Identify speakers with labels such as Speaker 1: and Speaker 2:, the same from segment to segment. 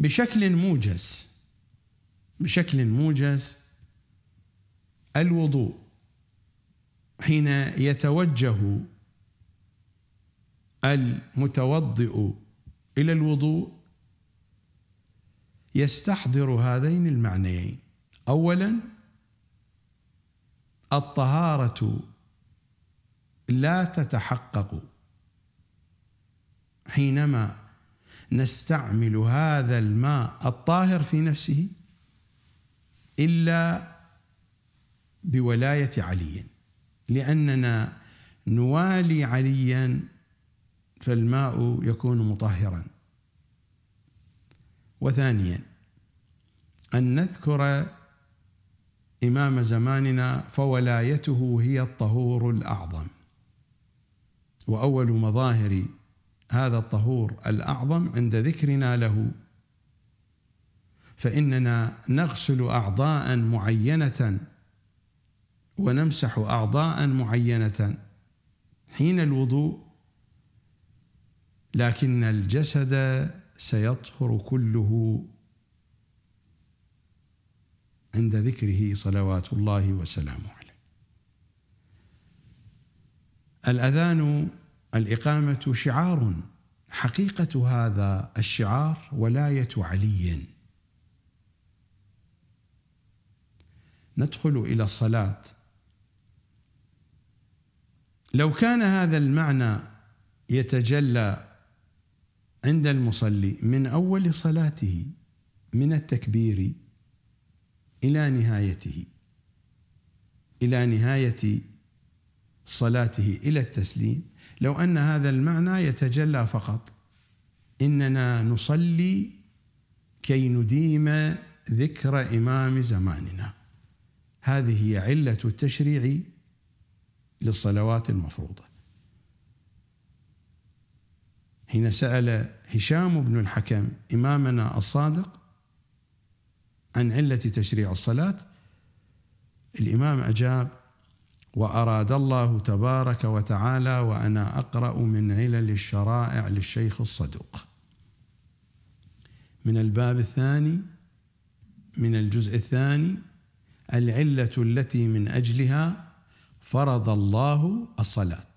Speaker 1: بشكل موجز بشكل موجز الوضوء حين يتوجه المتوضئ إلى الوضوء يستحضر هذين المعنيين. اولا الطهارة لا تتحقق حينما نستعمل هذا الماء الطاهر في نفسه إلا بولاية علي. لأننا نوالي عليا فالماء يكون مطهرا. وثانيا أن نذكر إمام زماننا فولايته هي الطهور الأعظم. وأول مظاهر هذا الطهور الأعظم عند ذكرنا له. فإننا نغسل أعضاء معينة ونمسح أعضاء معينة حين الوضوء لكن الجسد سيطهر كله. عند ذكره صلوات الله وسلامه عليه. الأذان الإقامة شعار حقيقة هذا الشعار ولاية علي. ندخل إلى الصلاة. لو كان هذا المعنى يتجلى عند المصلي من أول صلاته من التكبير إلى نهايته إلى نهاية صلاته إلى التسليم لو أن هذا المعنى يتجلى فقط. إننا نصلي كي نديم ذكر إمام زماننا. هذه هي علة التشريع للصلوات المفروضة. حين سأل هشام بن الحكم إمامنا الصادق عن علة تشريع الصلاة الإمام أجاب وأراد الله تبارك وتعالى وأنا أقرأ من علل الشرائع للشيخ الصدوق. من الباب الثاني من الجزء الثاني العلة التي من أجلها فرض الله الصلاة.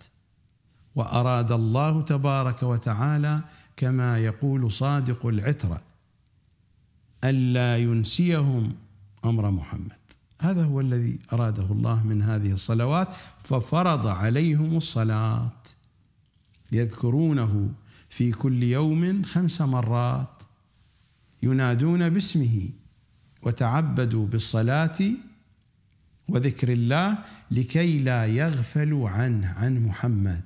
Speaker 1: وأراد الله تبارك وتعالى كما يقول صادق العترة ألا ينسيهم أمر محمد. هذا هو الذي أراده الله من هذه الصلوات ففرض عليهم الصلاة. يذكرونه في كل يوم خمس مرات. ينادون باسمه وتعبدوا بالصلاة وذكر الله لكي لا يغفلوا عنه عن محمد.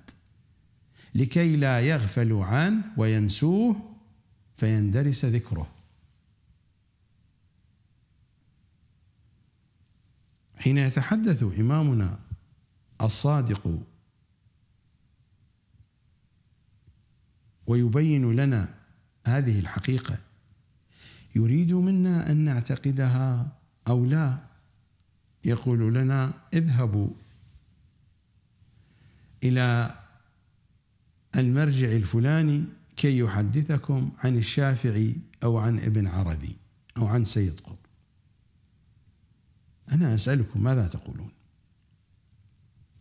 Speaker 1: لكي لا يغفلوا عنه وينسوه فيندرس ذكره. حين يتحدث إمامنا الصادق ويبين لنا هذه الحقيقة يريد منا أن نعتقدها أو لا؟ يقول لنا اذهبوا إلى المرجع الفلاني كي يحدثكم عن الشافعي أو عن ابن عربي أو عن سيد قطب. أنا أسألكم ماذا تقولون؟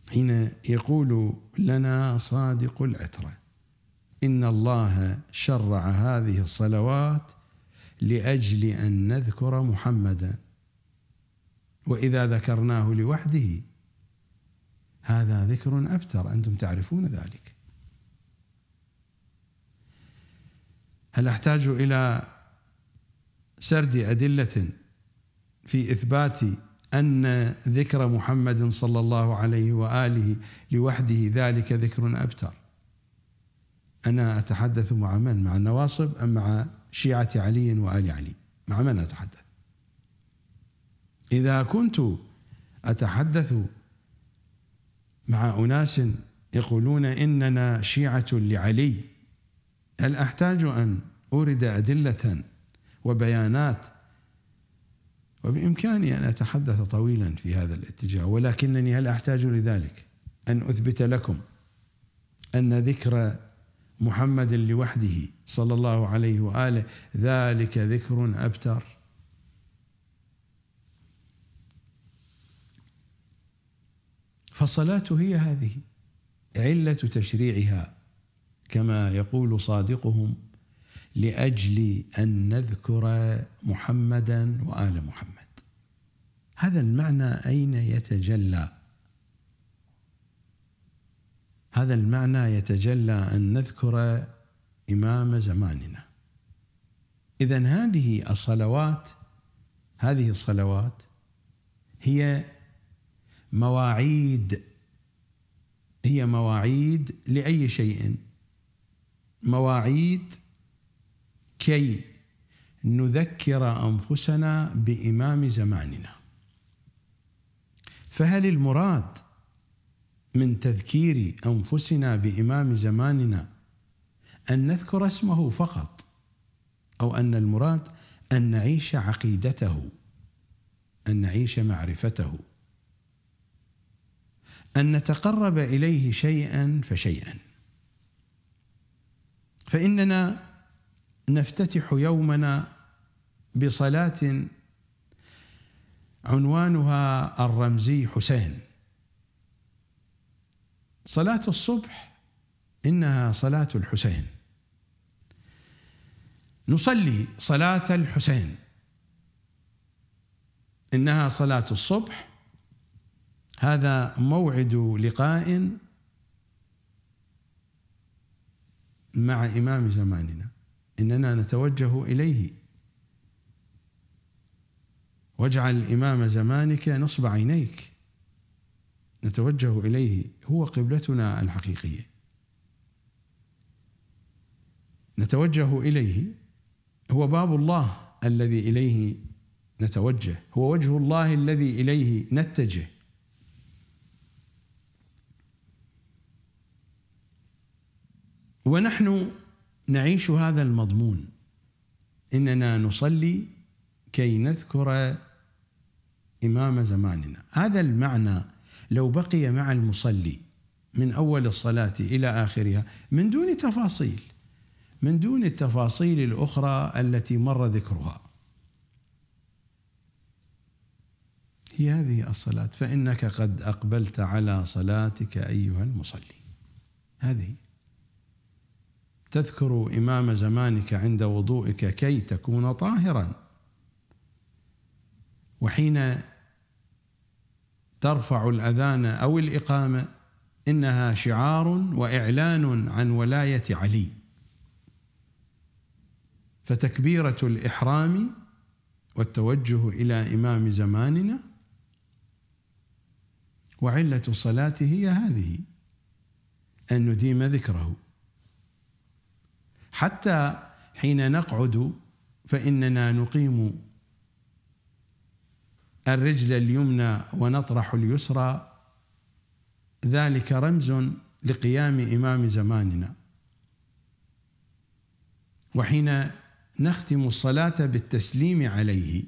Speaker 1: حين يقول لنا صادق العترة إن الله شرع هذه الصلوات لأجل أن نذكر محمدا. وإذا ذكرناه لوحده هذا ذكر أبتر أنتم تعرفون ذلك. هل أحتاج إلى سرد أدلة في إثبات أن ذكر محمد صلى الله عليه وآله لوحده ذلك ذكر أبتر أنا أتحدث مع من؟ مع النواصب أم مع شيعة علي وآل علي؟ مع من أتحدث؟ إذا كنت أتحدث مع أناس يقولون إننا شيعة لعلي هل أحتاج أن أورد أدلة وبيانات وبإمكاني أن أتحدث طويلا في هذا الاتجاه ولكنني هل أحتاج لذلك؟ أن أثبت لكم أن ذكر محمد لوحده صلى الله عليه وآله ذلك ذكر أبتر. فالصلاه هي هذه علة تشريعها كما يقول صادقهم لأجل أن نذكر محمدا وآل محمد. هذا المعنى أين يتجلى؟ هذا المعنى يتجلى أن نذكر إمام زماننا. اذا هذه الصلوات هذه الصلوات هي مواعيد هي مواعيد لأي شيء؟ مواعيد كي نذكر أنفسنا بإمام زماننا. فهل المراد من تذكير أنفسنا بإمام زماننا أن نذكر اسمه فقط أو أن المراد أن نعيش عقيدته أن نعيش معرفته أن نتقرب إليه شيئا فشيئا؟ فإننا نفتتح يومنا بصلاة عنوانها الرمزي حسين. صلاة الصبح إنها صلاة الحسين. نصلي صلاة الحسين. إنها صلاة الصبح. هذا موعد لقاء مع إمام زماننا. إننا نتوجه إليه. واجعل إمام زمانك نصب عينيك. نتوجه إليه. هو قبلتنا الحقيقية. نتوجه إليه. هو باب الله الذي إليه نتوجه. هو وجه الله الذي إليه نتجه. ونحن نعيش هذا المضمون. إننا نصلي كي نذكر إمام زماننا. هذا المعنى لو بقي مع المصلي من أول الصلاة إلى آخرها من دون تفاصيل من دون التفاصيل الأخرى التي مر ذكرها. هي هذه الصلاة فإنك قد أقبلت على صلاتك أيها المصلي. هذه تذكر إمام زمانك عند وضوئك كي تكون طاهرا. وحين ترفع الأذان أو الإقامة إنها شعار وإعلان عن ولاية علي. فتكبيرة الإحرام والتوجه إلى إمام زماننا وعلة الصلاه هي هذه أن نديم ذكره. حتى حين نقعد فإننا نقيم الرجل اليمنى ونطرح اليسرى. ذلك رمز لقيام إمام زماننا. وحين نختم الصلاة بالتسليم عليه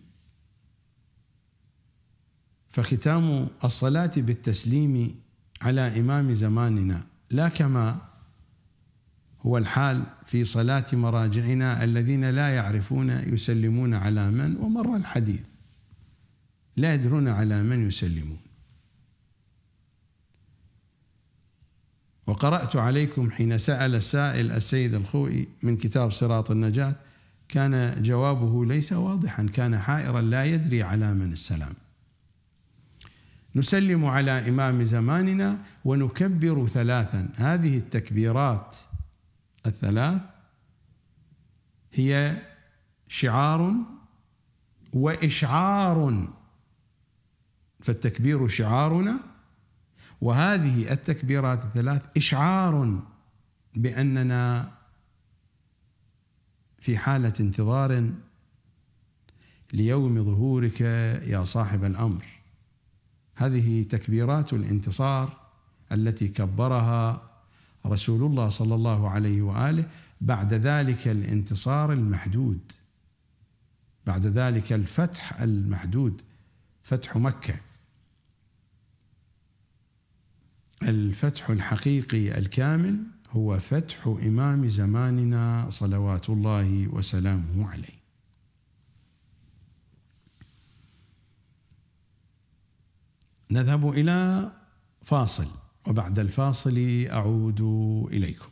Speaker 1: فختام الصلاة بالتسليم على إمام زماننا. لا كما هو الحال في صلاة مراجعنا الذين لا يعرفون يسلمون على من ومر الحديث. لا يدرون على من يسلمون. وقرأت عليكم حين سأل السائل السيد الخوئي من كتاب صراط النجاة كان جوابه ليس واضحا كان حائرا لا يدري على من السلام. نسلم على إمام زماننا ونكبر ثلاثا. هذه التكبيرات الثلاث هي شعار وإشعار. فالتكبير شعارنا وهذه التكبيرات الثلاث إشعار بأننا في حالة انتظار ليوم ظهورك يا صاحب الأمر. هذه تكبيرات الانتصار التي كبرها رسول الله صلى الله عليه وآله بعد ذلك الانتصار المحدود. بعد ذلك الفتح المحدود فتح مكة. الفتح الحقيقي الكامل هو فتح إمام زماننا صلوات الله وسلامه عليه. نذهب إلى فاصل. وبعد الفاصل أعود إليكم.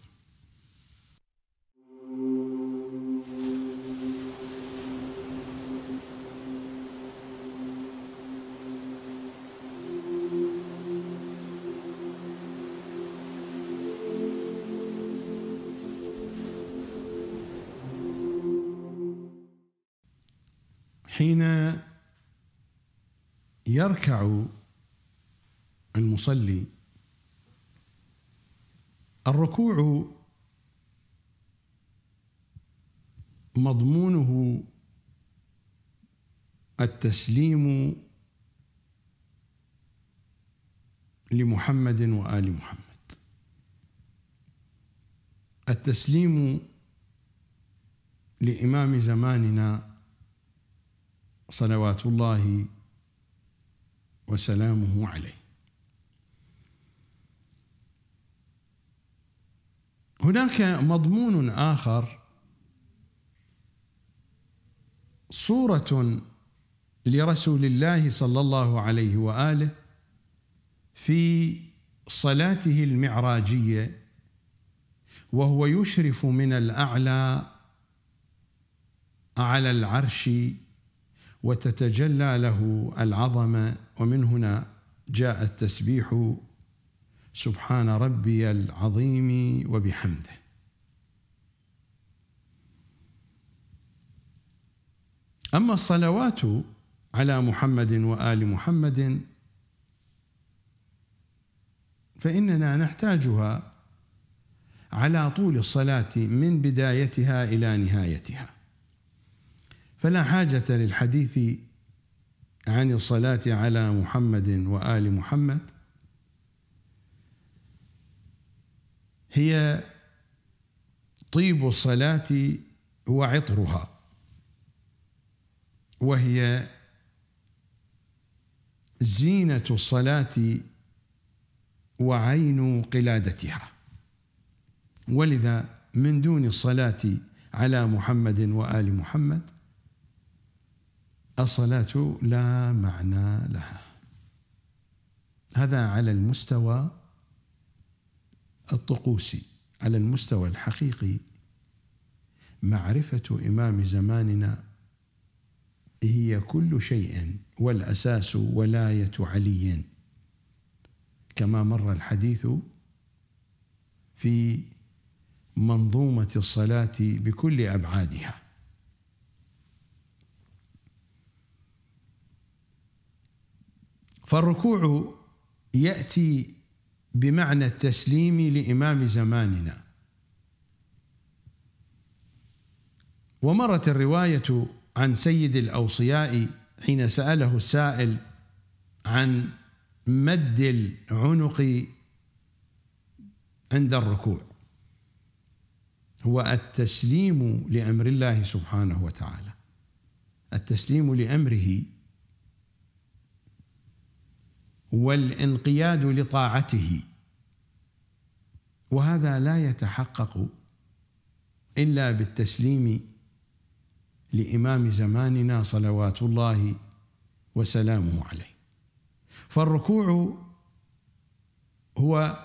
Speaker 1: حين يركع المصلي الركوع مضمونه التسليم لمحمد وآل محمد. التسليم لإمام زماننا صلوات الله وسلامه عليه. هناك مضمون آخر صورة لرسول الله صلى الله عليه وآله في صلاته المعراجية وهو يشرف من الأعلى على العرش وتتجلى له العظمة ومن هنا جاء التسبيح سبحان ربي العظيم وبحمده. أما الصلوات على محمد وآل محمد فإننا نحتاجها على طول الصلاة من بدايتها إلى نهايتها. فلا حاجة للحديث عن الصلاة على محمد وآل محمد هي طيب الصلاة وعطرها. وهي زينة الصلاة وعين قلادتها. ولذا من دون الصلاة على محمد وآل محمد الصلاة لا معنى لها. هذا على المستوى الطقوسي على المستوى الحقيقي معرفة إمام زماننا هي كل شيء والأساس ولاية علي. كما مر الحديث في منظومة الصلاة بكل أبعادها. فالركوع يأتي بمعنى التسليم لإمام زماننا. ومرت الرواية عن سيد الأوصياء حين سأله السائل عن مد العنق عند الركوع. هو التسليم لأمر الله سبحانه وتعالى. التسليم لأمره والانقياد لطاعته. وهذا لا يتحقق إلا بالتسليم لإمام زماننا صلوات الله وسلامه عليه. فالركوع هو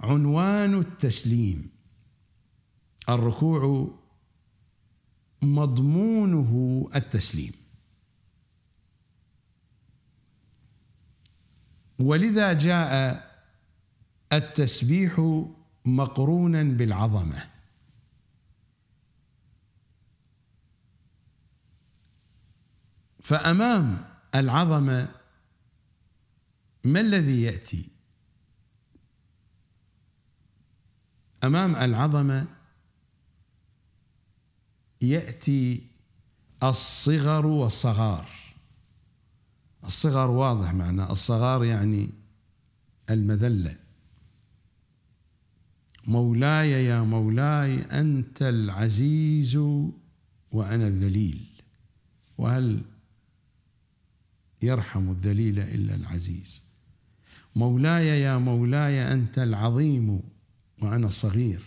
Speaker 1: عنوان التسليم. الركوع مضمونه التسليم. ولذا جاء التسبيح مقرونا بالعظمة. فأمام العظمة ما الذي يأتي؟ أمام العظمة يأتي الصغر والصغار. الصغر واضح معنى الصغار يعني المذلة. مولاي يا مولاي أنت العزيز وأنا الذليل. وهل يرحم الذليل إلا العزيز؟ مولاي يا مولاي أنت العظيم وأنا صغير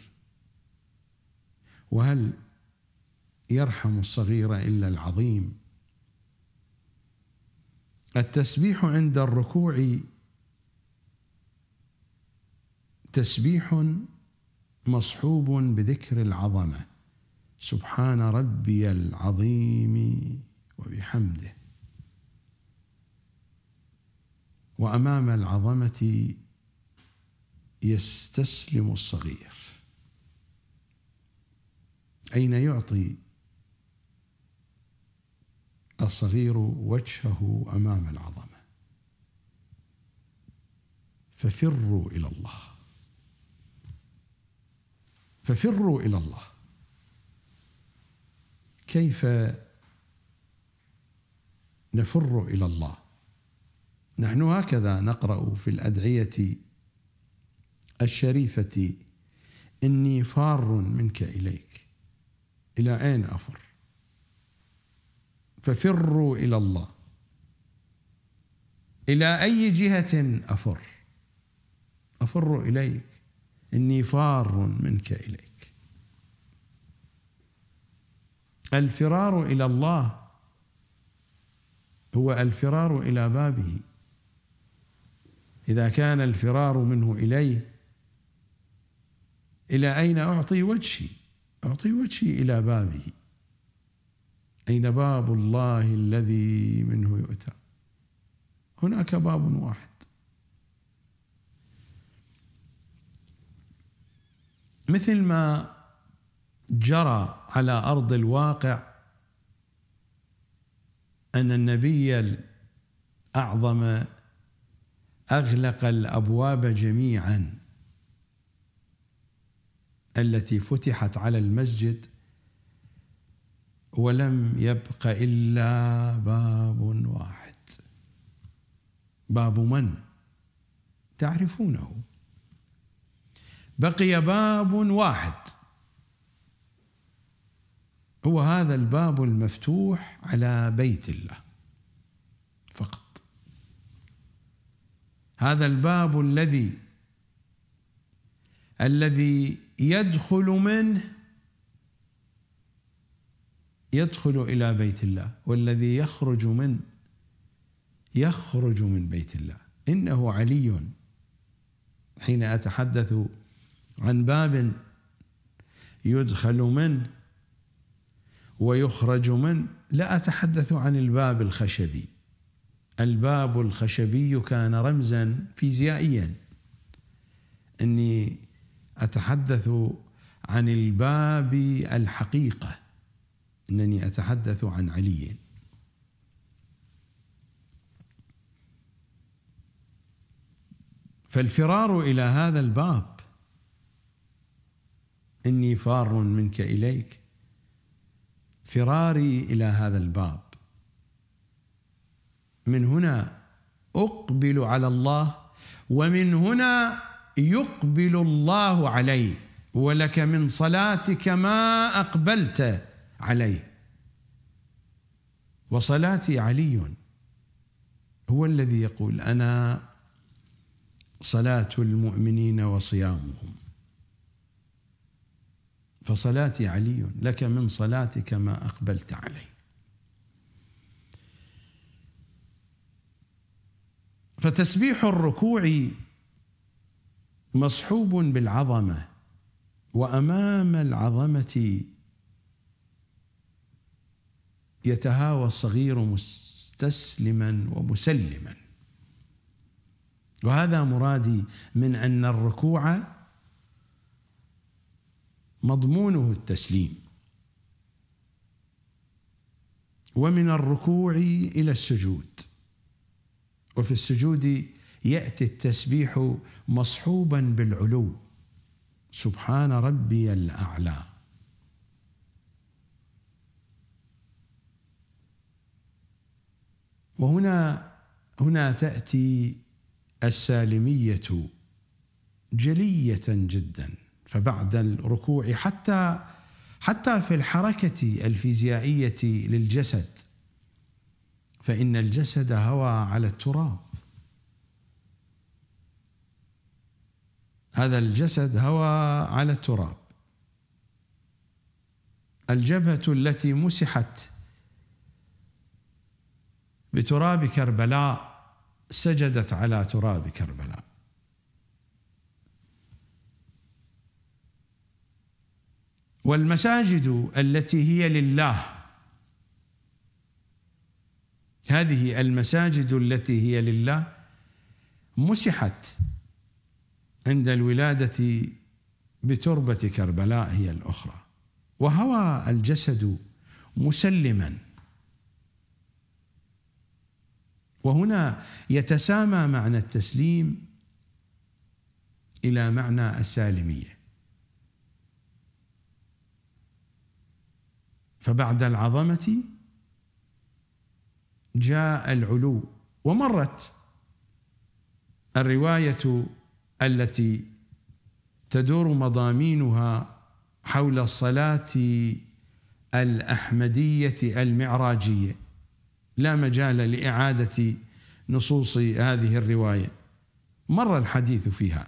Speaker 1: وهل يرحم الصغير إلا العظيم؟ التسبيح عند الركوع تسبيح مصحوب بذكر العظمة. سبحان ربي العظيم وبحمده. وأمام العظمة يستسلم الصغير. أين يعطي الصغير وجهه أمام العظمة؟ ففروا إلى الله. ففروا إلى الله. كيف نفر إلى الله؟ نحن هكذا نقرأ في الأدعية الشريفة إني فار منك إليك. إلى أين أفر؟ ففروا إلى الله. إلى أي جهة أفر؟ أفر إليك. إني فار منك إليك. الفرار إلى الله هو الفرار إلى بابه. إذا كان الفرار منه إليه إلى أين أعطي وجهي؟ أعطي وجهي إلى بابه. أين باب الله الذي منه يؤتى؟ هناك باب واحد. مثل ما جرى على أرض الواقع أن النبي الأعظم أغلق الأبواب جميعا التي فتحت على المسجد ولم يبق إلا باب واحد. باب من؟ تعرفونه. بقي باب واحد. هو هذا الباب المفتوح على بيت الله فقط. هذا الباب الذي الذي يدخل منه يدخل إلى بيت الله والذي يخرج من يخرج من بيت الله. إنه علي. حين أتحدث عن باب يدخل منه ويخرج منه لا أتحدث عن الباب الخشبي. الباب الخشبي كان رمزا فيزيائيا. إني أتحدث عن الباب الحقيقة. إنني أتحدث عن علي. فالفرار إلى هذا الباب إني فار منك إليك. فراري إلى هذا الباب. من هنا أقبل على الله ومن هنا يقبل الله علي. ولك من صلاتك ما أقبلت عليه وصلاتي علي هو الذي يقول أنا صلاة المؤمنين وصيامهم. فصلاتي علي لك من صلاتك ما أقبلت عليه فتسبيح الركوع مصحوب بالعظمة وأمام العظمة يتهاوى الصغير مستسلما ومسلما. وهذا مرادي من أن الركوع مضمونه التسليم. ومن الركوع إلى السجود. وفي السجود يأتي التسبيح مصحوبا بالعلو. سبحان ربي الأعلى. وهنا هنا تأتي السالمية جلية جدا. فبعد الركوع حتى حتى في الحركة الفيزيائية للجسد فإن الجسد هوى على التراب. هذا الجسد هوى على التراب. الجبهة التي مسحت بتراب كربلاء سجدت على تراب كربلاء. والمساجد التي هي لله. هذه المساجد التي هي لله مسحت عند الولادة بتربة كربلاء هي الأخرى. وهوى الجسد مسلما. وهنا يتسامى معنى التسليم إلى معنى السالمية. فبعد العظمة جاء العلو ومرت الرواية التي تدور مضامينها حول الصلاه الأحمدية المعراجية. لا مجال لإعادة نصوص هذه الرواية. مر الحديث فيها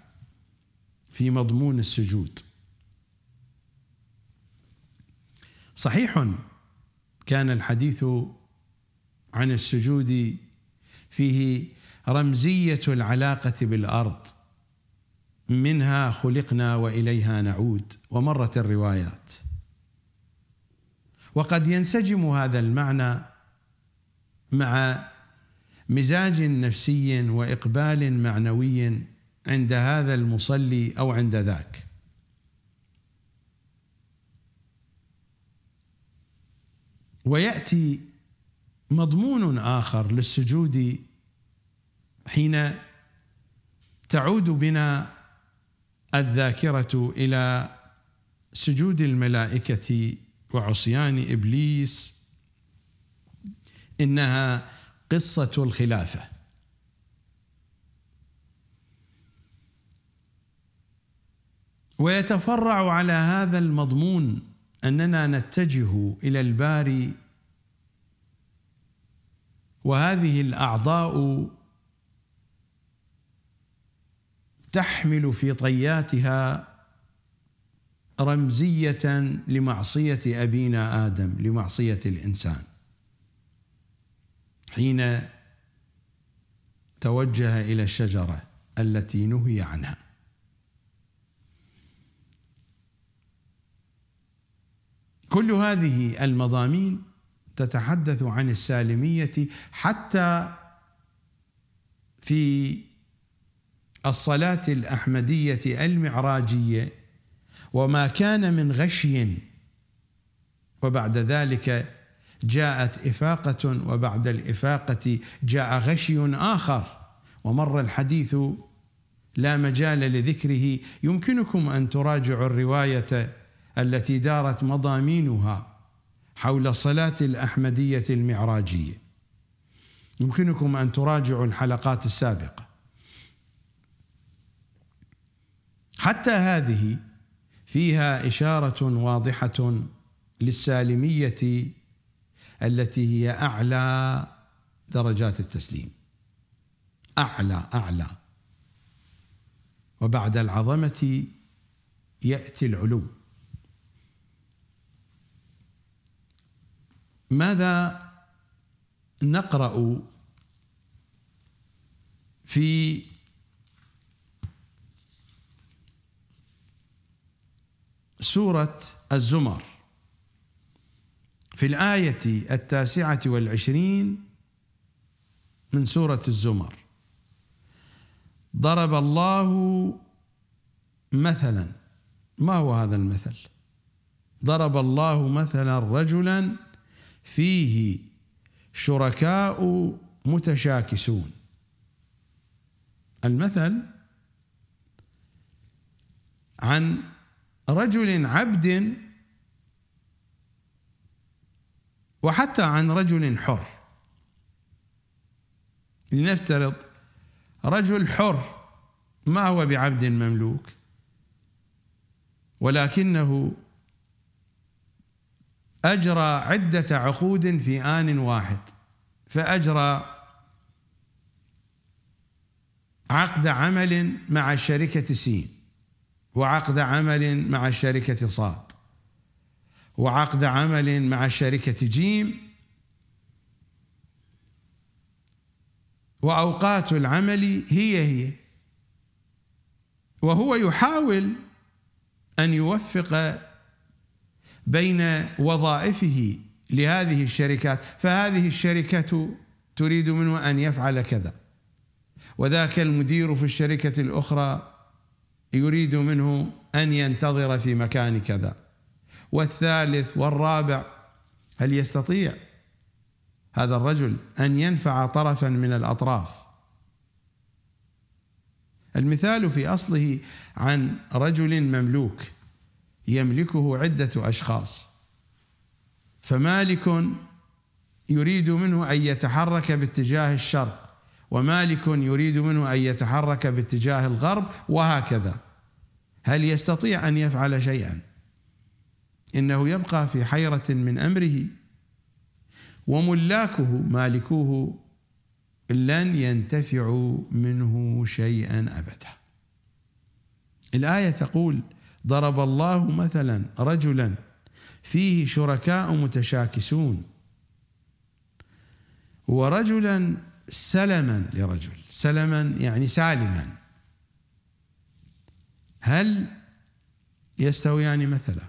Speaker 1: في مضمون السجود. صحيح. كان الحديث عن السجود فيه رمزية العلاقة بالأرض. منها خلقنا وإليها نعود ومرت الروايات. وقد ينسجم هذا المعنى مع مزاج نفسي وإقبال معنوي عند هذا المصلي أو عند ذاك. ويأتي مضمون آخر للسجود حين تعود بنا الذاكرة إلى سجود الملائكة وعصيان إبليس. إنها قصة الخلافة. ويتفرع على هذا المضمون أننا نتجه إلى الباري وهذه الأعضاء تحمل في طياتها رمزية لمعصية أبينا آدم لمعصية الإنسان. حين توجه إلى الشجرة التي نهي عنها. كل هذه المضامين تتحدث عن السالمية حتى في الصلاة الأحمدية المعراجية وما كان من غشي. وبعد ذلك جاءت إفاقة وبعد الإفاقة جاء غشي آخر. ومر الحديث لا مجال لذكره. يمكنكم أن تراجعوا الرواية التي دارت مضامينها حول صلاة الأحمدية المعراجية. يمكنكم أن تراجعوا الحلقات السابقة. حتى هذه فيها إشارة واضحة للسالمية التي هي أعلى درجات التسليم. أعلى أعلى. وبعد العظمة يأتي العلو. ماذا نقرأ في سورة الزمر؟ في الآية التاسعة والعشرين من سورة الزمر. ضرب الله مثلا. ما هو هذا المثل؟ ضرب الله مثلا رجلا فيه شركاء متشاكسون. المثل عن رجل عبد وحتى عن رجل حر. لنفترض رجل حر ما هو بعبد مملوك ولكنه أجرى عدة عقود في آن واحد فأجرى عقد عمل مع شركة سين وعقد عمل مع الشركة صاد وعقد عمل مع الشركة جيم وأوقات العمل هي هي. وهو يحاول أن يوفق بين وظائفه لهذه الشركات فهذه الشركة تريد منه أن يفعل كذا. وذاك المدير في الشركة الأخرى يريد منه أن ينتظر في مكان كذا. والثالث والرابع هل يستطيع هذا الرجل أن ينفع طرفا من الأطراف؟ المثال في أصله عن رجل مملوك. يملكه عدة أشخاص. فمالك يريد منه أن يتحرك باتجاه الشرق ومالك يريد منه أن يتحرك باتجاه الغرب وهكذا. هل يستطيع أن يفعل شيئا؟ إنه يبقى في حيرة من أمره. وملاكه مالكوه لن ينتفعوا منه شيئا أبدا. الآية تقول ضرب الله مثلا رجلا فيه شركاء متشاكسون. ورجلا سلما لرجل سلما يعني سالما. هل يستويان مثلا؟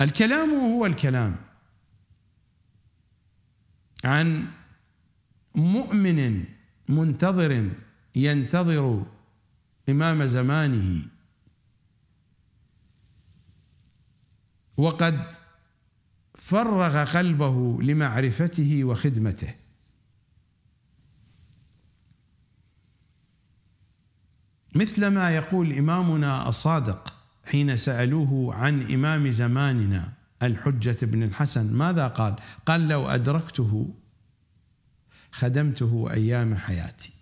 Speaker 1: الكلام هو الكلام عن مؤمن منتظر ينتظر إمام زمانه وقد فرغ قلبه لمعرفته وخدمته مثل ما يقول إمامنا الصادق حين سألوه عن إمام زماننا الحجة بن الحسن ماذا قال؟ قال لو أدركته خدمته أيام حياتي.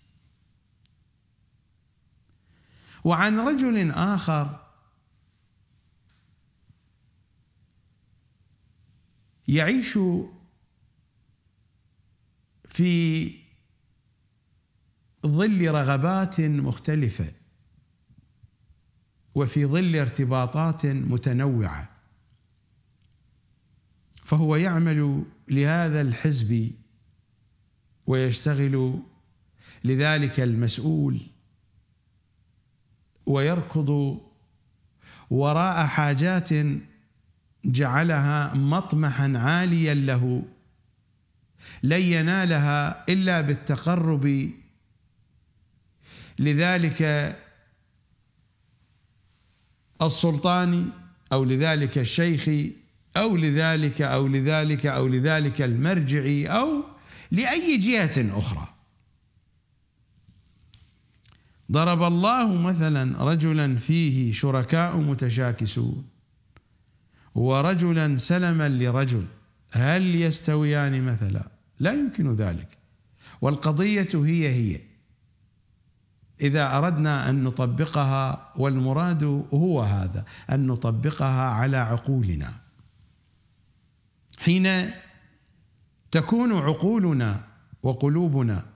Speaker 1: وعن رجل آخر. يعيش في ظل رغبات مختلفة وفي ظل ارتباطات متنوعة. فهو يعمل لهذا الحزب ويشتغل لذلك المسؤول. ويركض وراء حاجات جعلها مطمحا عاليا له لن ينالها إلا بالتقرب. لذلك السلطان أو لذلك الشيخ أو لذلك أو لذلك أو لذلك المرجعي أو لأي جهة أخرى. ضرب الله مثلا رجلا فيه شركاء متشاكسون ورجلا سلما لرجل هل يستويان مثلا؟ لا يمكن ذلك. والقضية هي هي. إذا أردنا أن نطبقها والمراد هو هذا أن نطبقها على عقولنا. حين تكون عقولنا وقلوبنا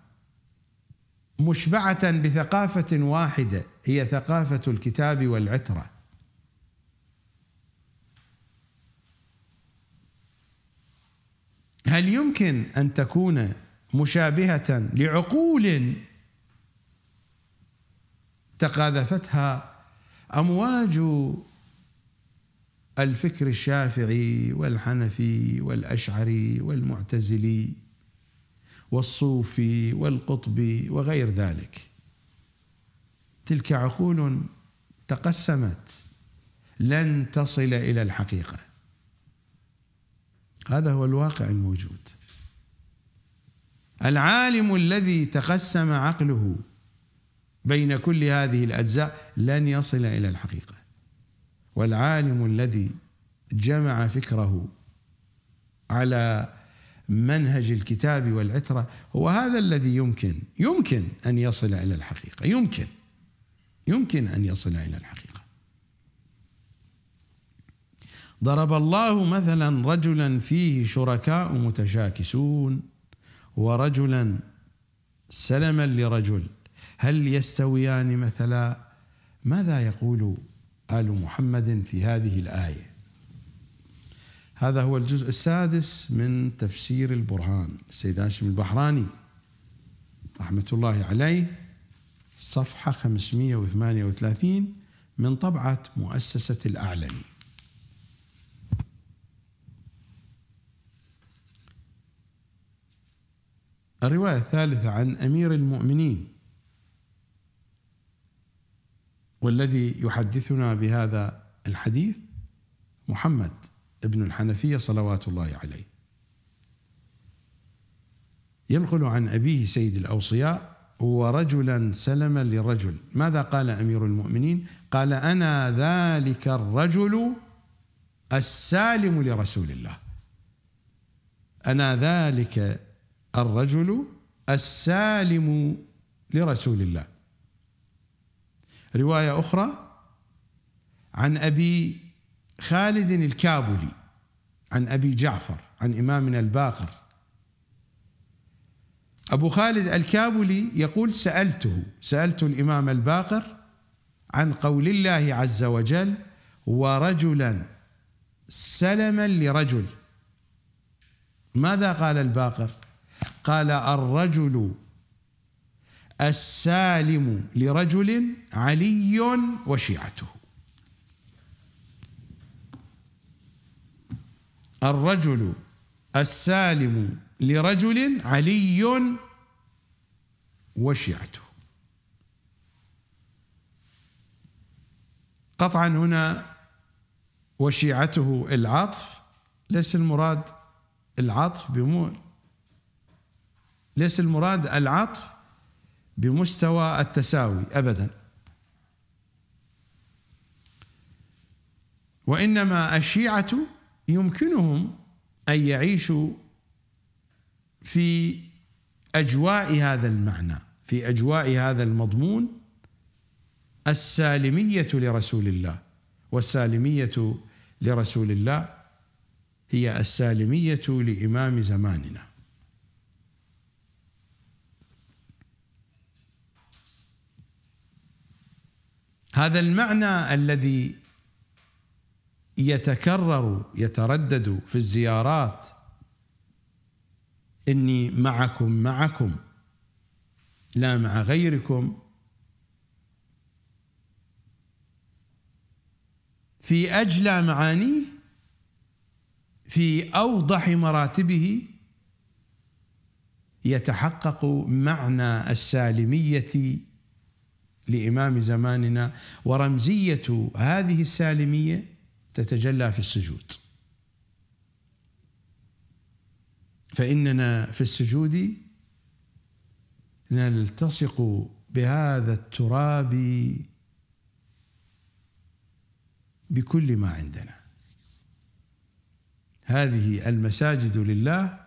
Speaker 1: مشبعة بثقافة واحدة هي ثقافة الكتاب والعترة. هل يمكن أن تكون مشابهة لعقول تقاذفتها أمواج الفكر الشافعي والحنفي والأشعري والمعتزلي؟ والصوفي والقطبي وغير ذلك. تلك عقول تقسمت لن تصل إلى الحقيقة. هذا هو الواقع الموجود. العالم الذي تقسم عقله بين كل هذه الأجزاء لن يصل إلى الحقيقة. والعالم الذي جمع فكره على منهج الكتاب والعترة هو هذا الذي يمكن يمكن أن يصل إلى الحقيقة يمكن يمكن أن يصل إلى الحقيقة. ضرب الله مثلا رجلا فيه شركاء متشاكسون ورجلا سلما لرجل هل يستويان مثلا؟ ماذا يقول آل محمد في هذه الآية؟ هذا هو الجزء السادس من تفسير البرهان. السيد هاشم البحراني رحمة الله عليه صفحة 538 من طبعة مؤسسة الأعلمي الرواية الثالثة عن أمير المؤمنين والذي يحدثنا بهذا الحديث محمد. ابن الحنفية صلوات الله عليه. ينقل عن أبيه سيد الأوصياء ورجلا سلم لرجل. ماذا قال أمير المؤمنين؟ قال أنا ذلك الرجل السالم لرسول الله. أنا ذلك الرجل السالم لرسول الله. رواية أخرى عن أبي خالد الكابلي عن أبي جعفر عن إمامنا الباقر. أبو خالد الكابلي يقول سألته سألت الإمام الباقر عن قول الله عز وجل ورجلا سلما لرجل. ماذا قال الباقر؟ قال الرجل السالم لرجل علي وشيعته. الرجل السالم لرجل علي وشيعته. قطعا هنا وشيعته العطف ليس المراد العطف بمو ليس المراد العطف بمستوى التساوي ابدا. وإنما الشيعة يمكنهم أن يعيشوا في أجواء هذا المعنى في أجواء هذا المضمون السالمية لرسول الله. والسالمية لرسول الله هي السالمية لإمام زماننا. هذا المعنى الذي يتكرر يتردد في الزيارات. إني معكم معكم. لا مع غيركم. في اجلى معانيه في أوضح مراتبه يتحقق معنى السالمية لإمام زماننا ورمزية هذه السالمية تتجلى في السجود. فإننا في السجود نلتصق بهذا التراب بكل ما عندنا. هذه المساجد لله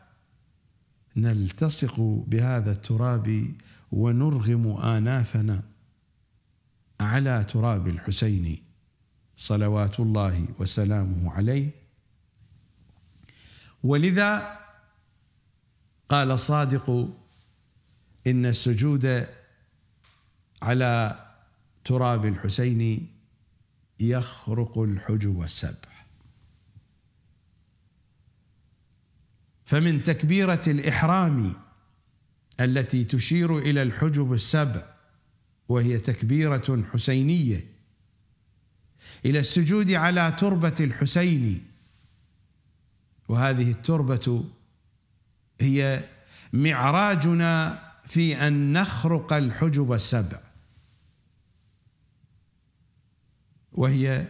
Speaker 1: نلتصق بهذا التراب ونرغم آنافنا على تراب الحسين. صلوات الله وسلامه عليه. ولذا قال صادق إن السجود على تراب الحسين يخرق الحجب السبع فمن تكبيرة الإحرام التي تشير إلى الحجب السبع وهي تكبيرة حسينية إلى السجود على تربة الحسين. وهذه التربة هي معراجنا في أن نخرق الحجب السبع. وهي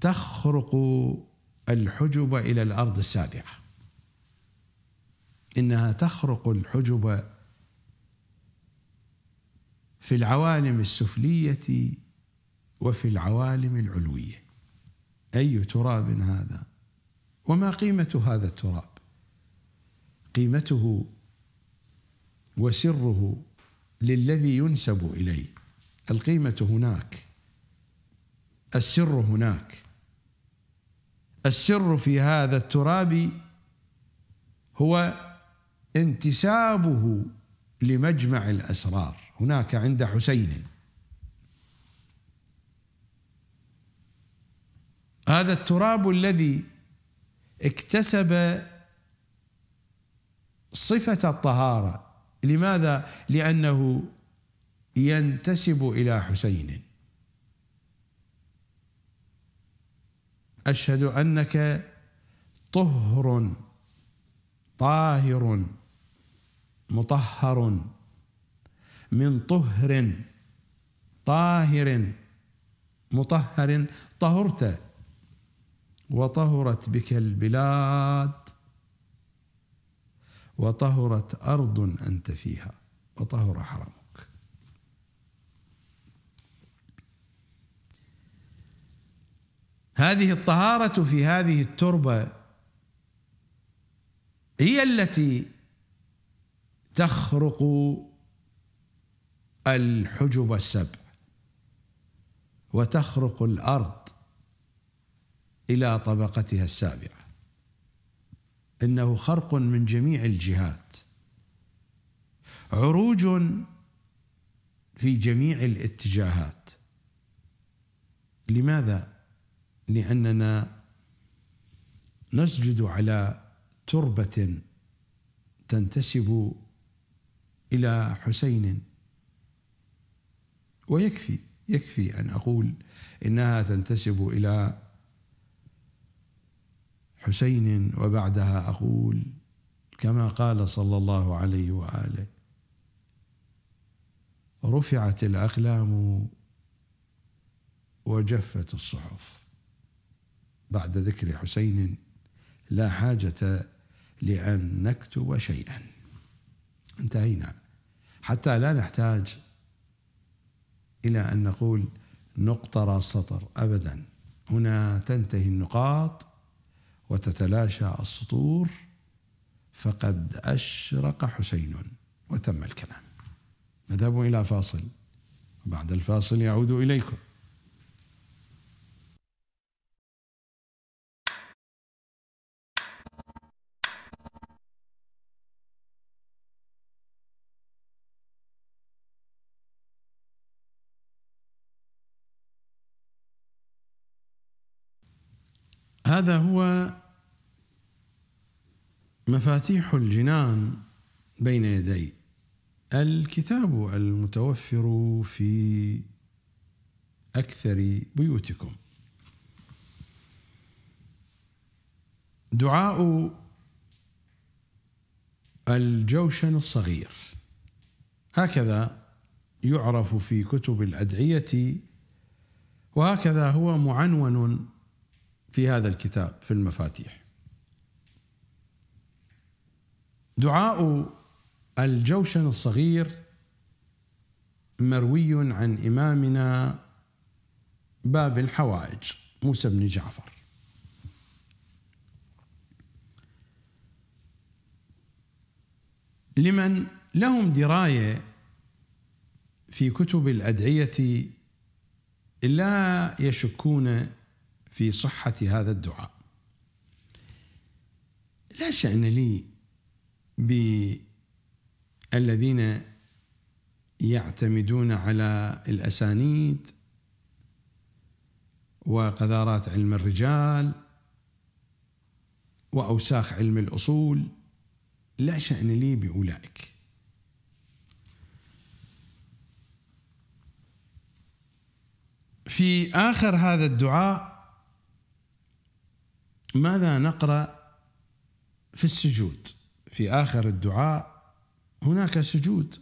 Speaker 1: تخرق الحجب إلى الأرض السابعة. إنها تخرق الحجب في العوالم السفلية وفي العوالم العلوية. أي تراب هذا؟ وما قيمة هذا التراب؟ قيمته وسره للذي ينسب إليه. القيمة هناك. السر هناك. السر في هذا التراب هو انتسابه لمجمع الأسرار. هناك عند حسين. هذا التراب الذي اكتسب صفة الطهارة. لماذا؟ لأنه ينتسب إلى حسين. أشهد أنك طهر طاهر مطهر. من طهر طاهر مطهر طهرت. وطهرت بك البلاد وطهرت أرض أنت فيها وطهر حرمك. هذه الطهارة في هذه التربة هي التي تخرق الحجب السبع وتخرق الأرض. إلى طبقتها السابعة. إنه خرق من جميع الجهات. عروج في جميع الاتجاهات. لماذا؟ لأننا نسجد على تربة تنتسب إلى حسين. ويكفي يكفي أن أقول إنها تنتسب إلى حسين وبعدها أقول كما قال صلى الله عليه وآله رفعت الأقلام وجفت الصحف. بعد ذكر حسين لا حاجة لأن نكتب شيئا. انتهينا. حتى لا نحتاج إلى أن نقول نقطه راس سطر ابدا. هنا تنتهي النقاط. وتتلاشى السطور فقد أشرق حسين وتم الكلام. نذهب إلى فاصل. بعد الفاصل يعود إليكم. هذا هو مفاتيح الجنان بين يدي. الكتاب المتوفر في أكثر بيوتكم. دعاء الجوشن الصغير. هكذا يعرف في كتب الأدعية وهكذا هو معنون في هذا الكتاب في المفاتيح. دعاء الجوشن الصغير مروي عن إمامنا باب الحوائج موسى بن جعفر. لمن لهم دراية في كتب الأدعية لا يشكون في صحة هذا الدعاء. لا شأن لي بالذين يعتمدون على الأسانيد وقذارات علم الرجال وأوساخ علم الأصول لا شأن لي بأولئك. في آخر هذا الدعاء ماذا نقرأ في السجود؟ في آخر الدعاء هناك سجود.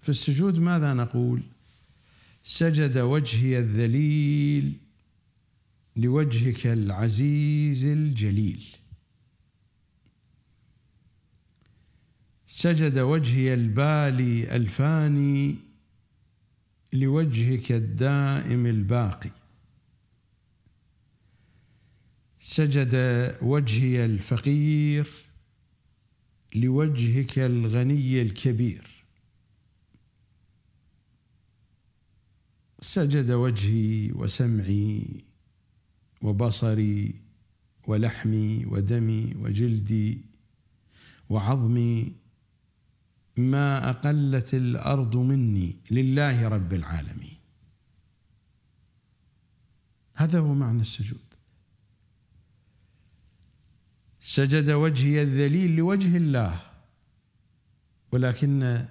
Speaker 1: في السجود ماذا نقول؟ سجد وجهي الذليل لوجهك العزيز الجليل. سجد وجهي البالي الفاني لوجهك الدائم الباقي. سجد وجهي الفقير لوجهك الغني الكبير. سجد وجهي وسمعي وبصري ولحمي ودمي وجلدي وعظمي ما أقلت الأرض مني لله رب العالمين. هذا هو معنى السجود. سجد وجهي الذليل لوجه الله ولكن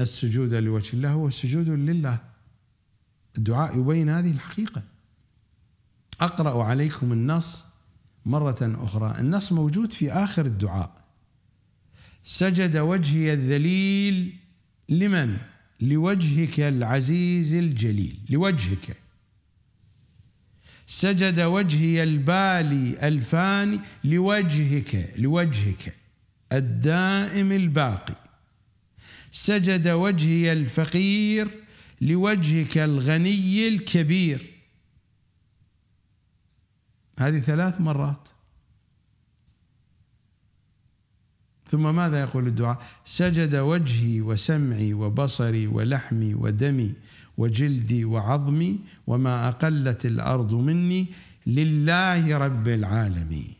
Speaker 1: السجود لوجه الله هو سجود لله. الدعاء يبين هذه الحقيقة. أقرأ عليكم النص مرة أخرى. النص موجود في آخر الدعاء. سجد وجهي الذليل لمن؟ لوجهك العزيز الجليل. لوجهك. سجد وجهي البالي الفاني لوجهك لوجهك الدائم الباقي. سجد وجهي الفقير لوجهك الغني الكبير. هذه ثلاث مرات. ثم ماذا يقول الدعاء؟ سجد وجهي وسمعي وبصري ولحمي ودمي. وجلدي وعظمي وما أقلت الأرض مني لله رب العالمين.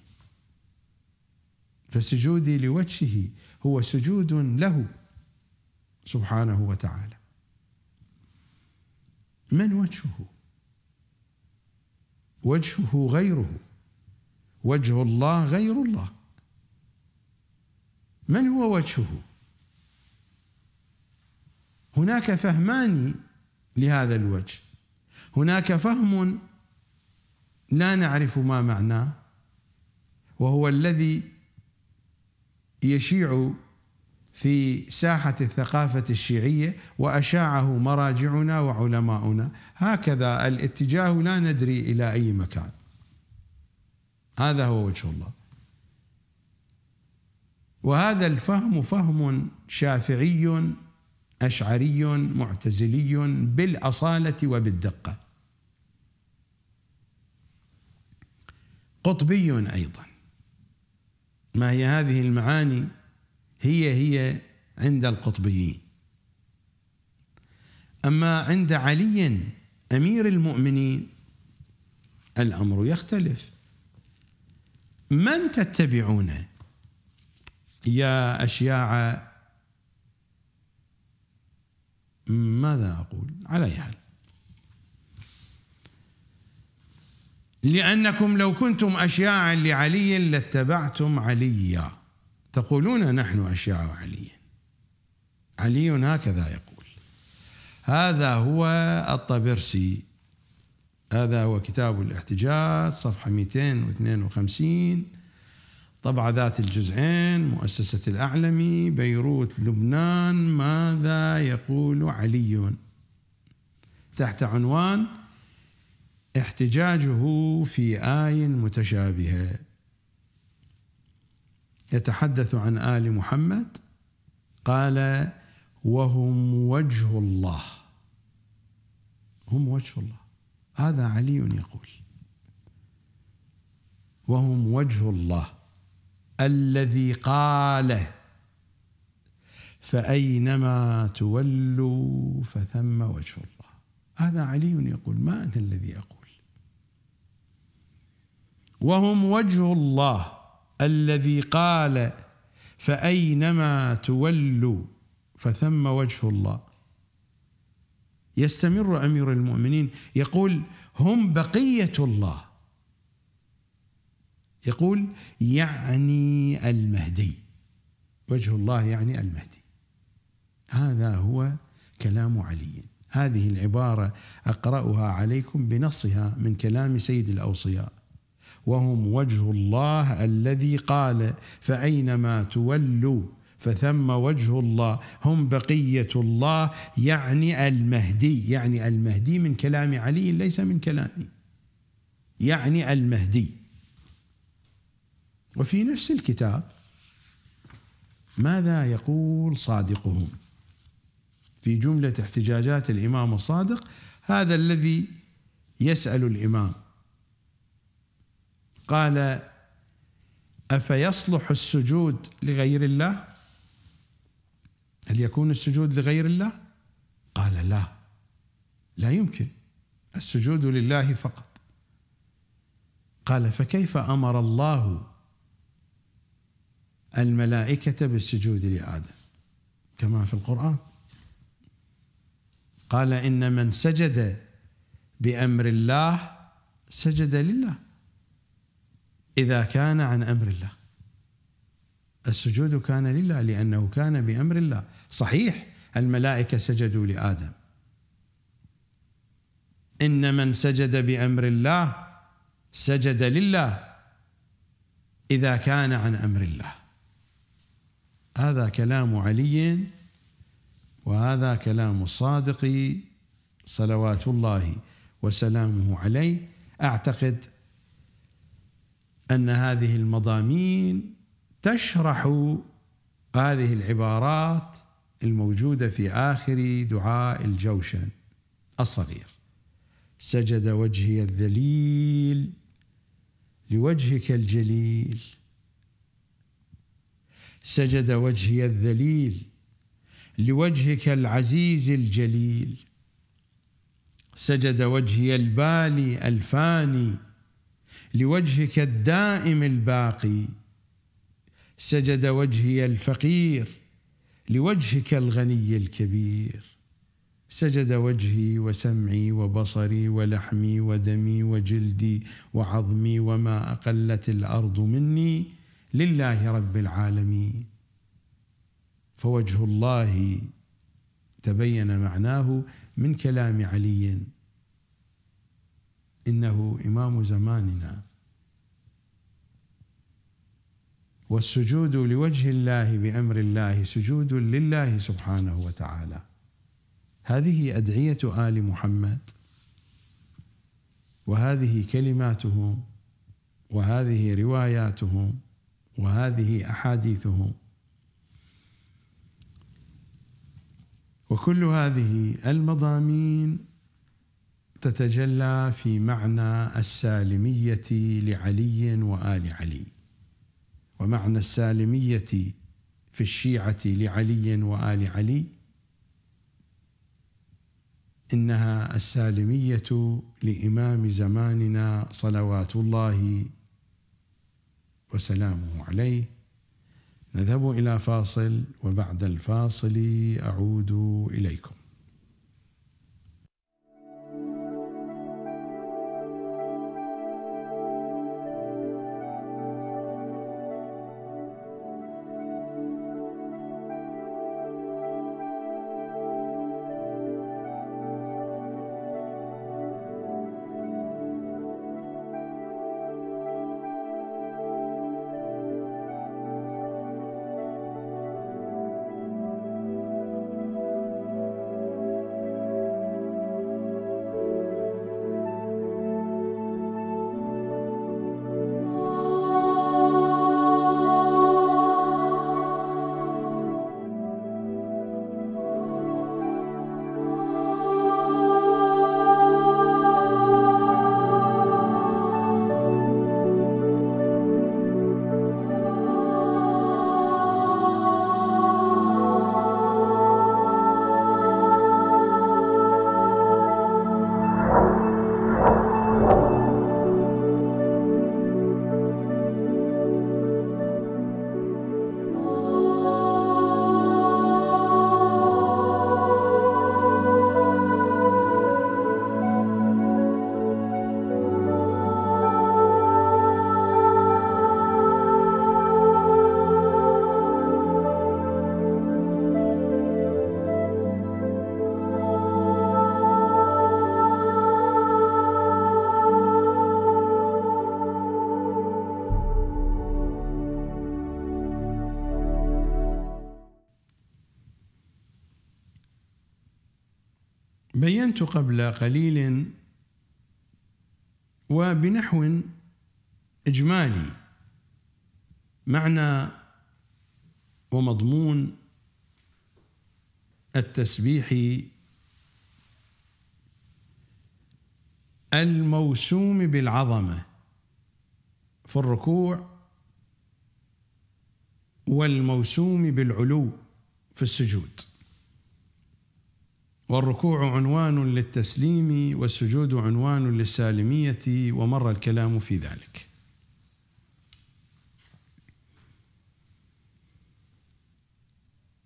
Speaker 1: فسجودي لوجهه هو سجود له سبحانه وتعالى. من وجهه؟ وجهه غيره. وجه الله غير الله. من هو وجهه؟ هناك فهمان لهذا الوجه. هناك فهم لا نعرف ما معناه وهو الذي يشيع في ساحة الثقافة الشيعية وأشاعه مراجعنا وعلماؤنا. هكذا الاتجاه لا ندري إلى أي مكان. هذا هو وجه الله. وهذا الفهم فهم شافعي أشعري معتزلي بالأصالة وبالدقة. قطبي أيضا. ما هي هذه المعاني؟ هي هي عند القطبيين. أما عند علي أمير المؤمنين الأمر يختلف. من تتبعون يا أشياع ماذا أقول؟ على أي حال. لأنكم لو كنتم اشياعا لعلي لاتبعتم عليا. تقولون نحن أشياء علي. علي هكذا يقول. هذا هو الطبرسي. هذا هو كتاب الاحتجاج صفحة 252 طبعة ذات الجزئين مؤسسة الأعلمي بيروت لبنان ماذا يقول علي؟ تحت عنوان احتجاجه في آي متشابهه يتحدث عن آل محمد قال وهم وجه الله. هم وجه الله. هذا علي يقول. وهم وجه الله. الذي قال فأينما تولوا فثم وجه الله. هذا علي يقول ما أنا الذي أقول؟ وهم وجه الله الذي قال فأينما تولوا فثم وجه الله. يستمر أمير المؤمنين يقول هم بقية الله. يقول يعني المهدي وجه الله يعني المهدي. هذا هو كلام علي. هذه العبارة أقرأها عليكم بنصها من كلام سيد الأوصياء. وهم وجه الله الذي قال فأينما تولوا فثم وجه الله هم بقية الله يعني المهدي. يعني المهدي من كلام علي ليس من كلامي. يعني المهدي. وفي نفس الكتاب ماذا يقول صادقهم؟ في جملة احتجاجات الإمام الصادق هذا الذي يسأل الإمام. قال أفيصلح السجود لغير الله؟ هل يكون السجود لغير الله؟ قال لا. لا يمكن. السجود لله فقط. قال فكيف أمر الله الملائكة بالسجود لآدم كما في القرآن. قال إن من سجد بأمر الله سجد لله إذا كان عن أمر الله. السجود كان لله لأنه كان بأمر الله. صحيح الملائكة سجدوا لآدم. إن من سجد بأمر الله سجد لله إذا كان عن أمر الله. هذا كلام علي وهذا كلام الصادق صلوات الله وسلامه عليه. أعتقد أن هذه المضامين تشرح هذه العبارات الموجودة في آخر دعاء الجوشن الصغير. سجد وجهي الذليل لوجهك الجليل. سجد وجهي الذليل لوجهك العزيز الجليل. سجد وجهي البالي الفاني لوجهك الدائم الباقي. سجد وجهي الفقير لوجهك الغني الكبير. سجد وجهي وسمعي وبصري ولحمي ودمي وجلدي وعظمي وما أقلت الأرض مني. لله رب العالمين. فوجه الله تبين معناه من كلام علي. إنه إمام زماننا. والسجود لوجه الله بأمر الله سجود لله سبحانه وتعالى. هذه أدعية آل محمد. وهذه كلماتهم وهذه رواياتهم وهذه احاديثهم وكل هذه المضامين تتجلى في معنى السالمية لعلي وآل علي. ومعنى السالمية في الشيعة لعلي وآل علي إنها السالمية لإمام زماننا صلوات الله وسلامه عليه. نذهب إلى فاصل وبعد الفاصل أعود إليكم. قبل قليل وبنحو إجمالي. معنى ومضمون التسبيح الموسوم بالعظمة في الركوع والموسوم بالعلو في السجود. والركوع عنوان للتسليم والسجود عنوان للسالمية ومر الكلام في ذلك.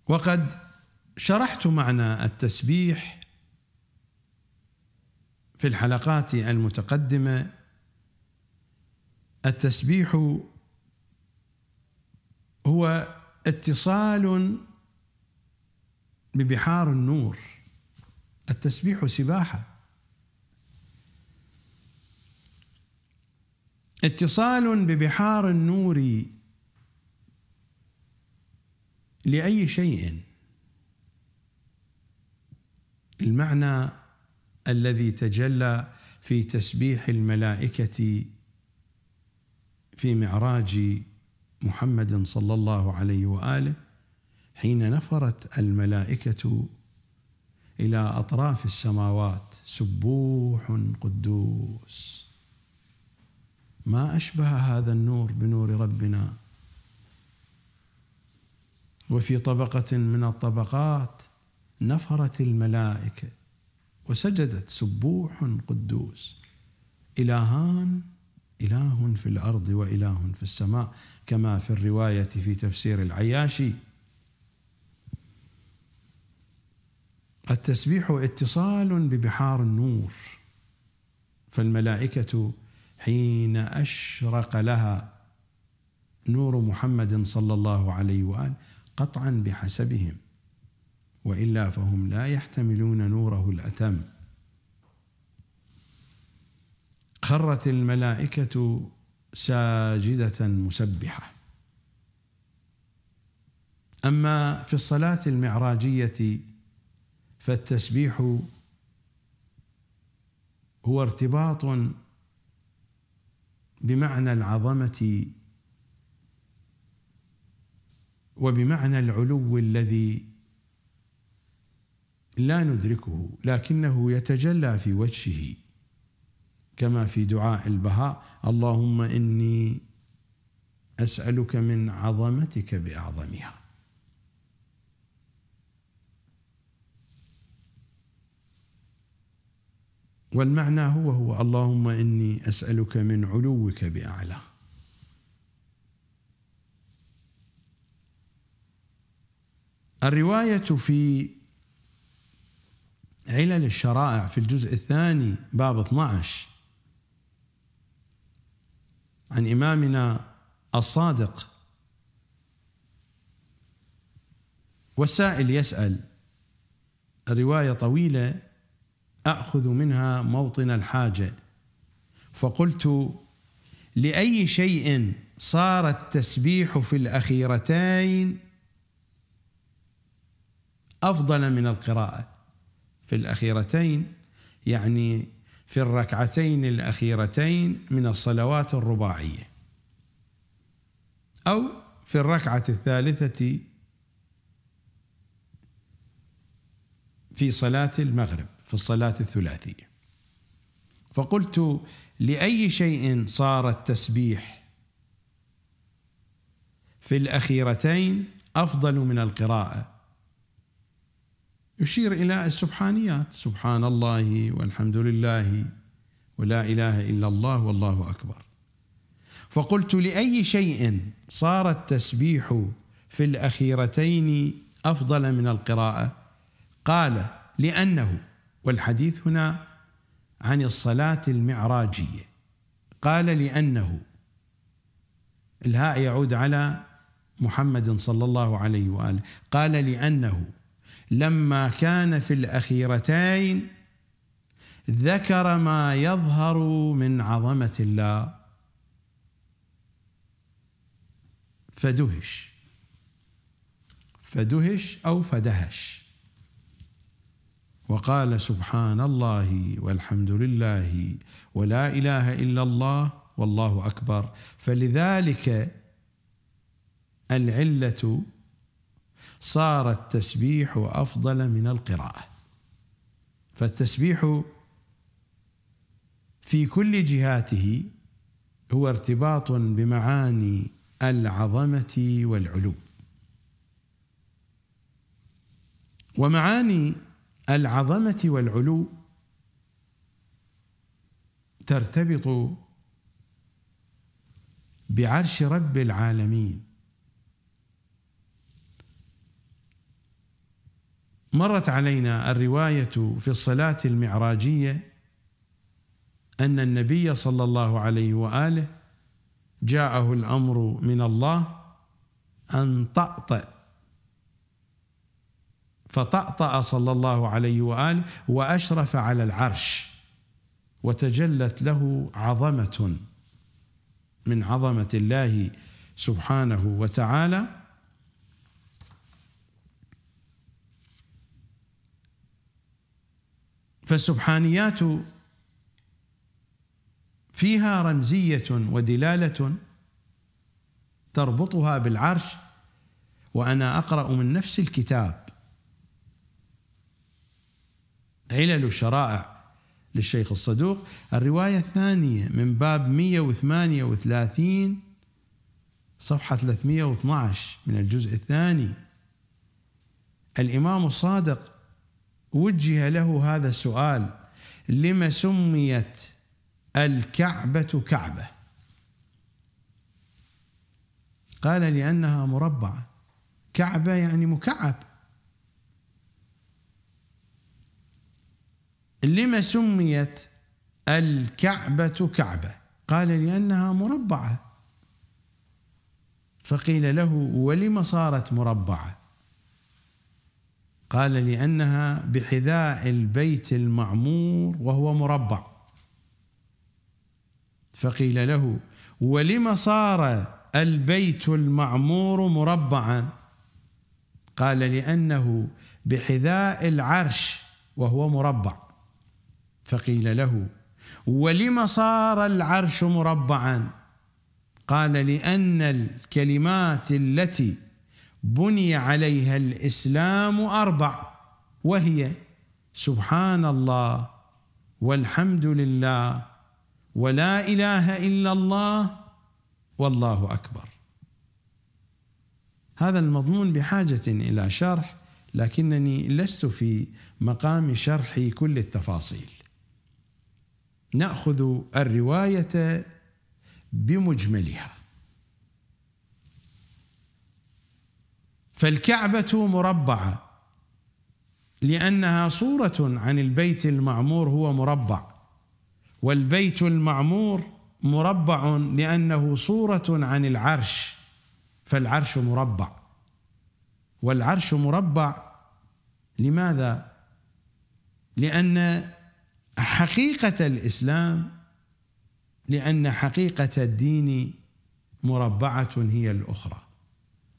Speaker 1: وقد شرحت معنى التسبيح في الحلقات المتقدمة. التسبيح هو اتصال ببحار النور. التسبيح سباحة. اتصال ببحار النور لأي شيء. المعنى الذي تجلى في تسبيح الملائكة في معراج محمد صلى الله عليه وآله حين نفرت الملائكة إلى أطراف السماوات. سبوح قدوس. ما أشبه هذا النور بنور ربنا. وفي طبقة من الطبقات نفرت الملائكة وسجدت سبوح قدوس. إلهان إله في الأرض وإله في السماء كما في الرواية في تفسير العياشي. التسبيح اتصال ببحار النور فالملائكة حين أشرق لها نور محمد صلى الله عليه وآله قطعا بحسبهم وإلا فهم لا يحتملون نوره الأتم. خرت الملائكة ساجدة مسبحة. أما في الصلاة المعراجية فالتسبيح هو ارتباط بمعنى العظمة وبمعنى العلو الذي لا ندركه لكنه يتجلى في وجهه كما في دعاء البهاء اللهم إني أسألك من عظمتك بأعظمها. والمعنى هو هو. اللهم إني أسألك من علوك بأعلى. الرواية في علل الشرائع في الجزء الثاني باب 12 عن إمامنا الصادق. والسائل يسأل. رواية طويلة أخذ منها موطن الحاجة. فقلت لأي شيء صار التسبيح في الأخيرتين أفضل من القراءة؟ في الأخيرتين يعني في الركعتين الأخيرتين من الصلوات الرباعية. أو في الركعة الثالثة في صلاة المغرب. في الصلاة الثلاثية. فقلت لأي شيء صار التسبيح في الأخيرتين أفضل من القراءة. يشير إلى السبحانيات. سبحان الله والحمد لله ولا إله إلا الله والله أكبر. فقلت لأي شيء صار التسبيح في الأخيرتين أفضل من القراءة؟ قال لأنه والحديث هنا عن الصلاة المعراجية. قال لأنه الهاء يعود على محمد صلى الله عليه وآله. قال لأنه لما كان في الأخيرتين ذكر ما يظهر من عظمة الله. فدهش. فدهش أو فدهش. وقال سبحان الله والحمد لله ولا إله إلا الله والله أكبر. فلذلك العلة صار التسبيح أفضل من القراءة. فالتسبيح في كل جهاته هو ارتباط بمعاني العظمة والعلو. ومعاني العظمة والعلو ترتبط بعرش رب العالمين. مرت علينا الرواية في الصلاة المعراجية أن النبي صلى الله عليه وآله جاءه الأمر من الله أن طأطأ فطأطأ صلى الله عليه وآله وأشرف على العرش وتجلت له عظمة من عظمة الله سبحانه وتعالى. فالسبحانيات فيها رمزية ودلالة تربطها بالعرش وأنا أقرأ من نفس الكتاب. علل الشرائع للشيخ الصدوق. الرواية الثانية من باب 138 صفحة 312 من الجزء الثاني. الإمام الصادق وجه له هذا السؤال لم سميت الكعبة كعبة؟ قال لأنها مربعة. كعبة يعني مكعب. لما سميت الكعبة كعبة؟ قال لأنها مربعة. فقيل له ولم صارت مربعة؟ قال لأنها بحذاء البيت المعمور وهو مربع. فقيل له ولم صار البيت المعمور مربعا؟ قال لأنه بحذاء العرش وهو مربع. فقيل له ولم صار العرش مربعا؟ قال لأن الكلمات التي بني عليها الإسلام أربع وهي سبحان الله والحمد لله ولا إله إلا الله والله أكبر. هذا المضمون بحاجة إلى شرح لكنني لست في مقام شرح كل التفاصيل. نأخذ الرواية بمجملها. فالكعبة مربعة لأنها صورة عن البيت المعمور هو مربع والبيت المعمور مربع لأنه صورة عن العرش فالعرش مربع. والعرش مربع لماذا؟ لأن حقيقة الإسلام لأن حقيقة الدين مربعة هي الأخرى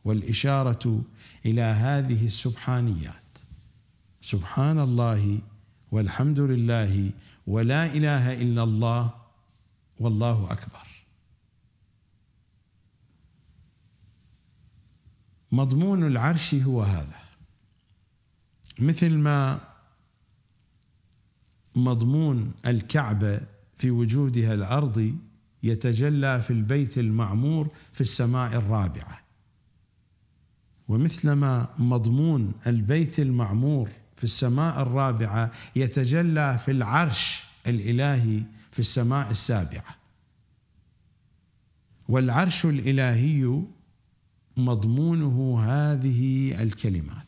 Speaker 1: والإشارة إلى هذه السبحانيات. سبحان الله والحمد لله ولا إله إلا الله والله أكبر. مضمون العرش هو هذا. مثل ما مضمون الكعبه في وجودها الارضي يتجلى في البيت المعمور في السماء الرابعة. ومثلما مضمون البيت المعمور في السماء الرابعة يتجلى في العرش الإلهي في السماء السابعة. والعرش الإلهي مضمونه هذه الكلمات.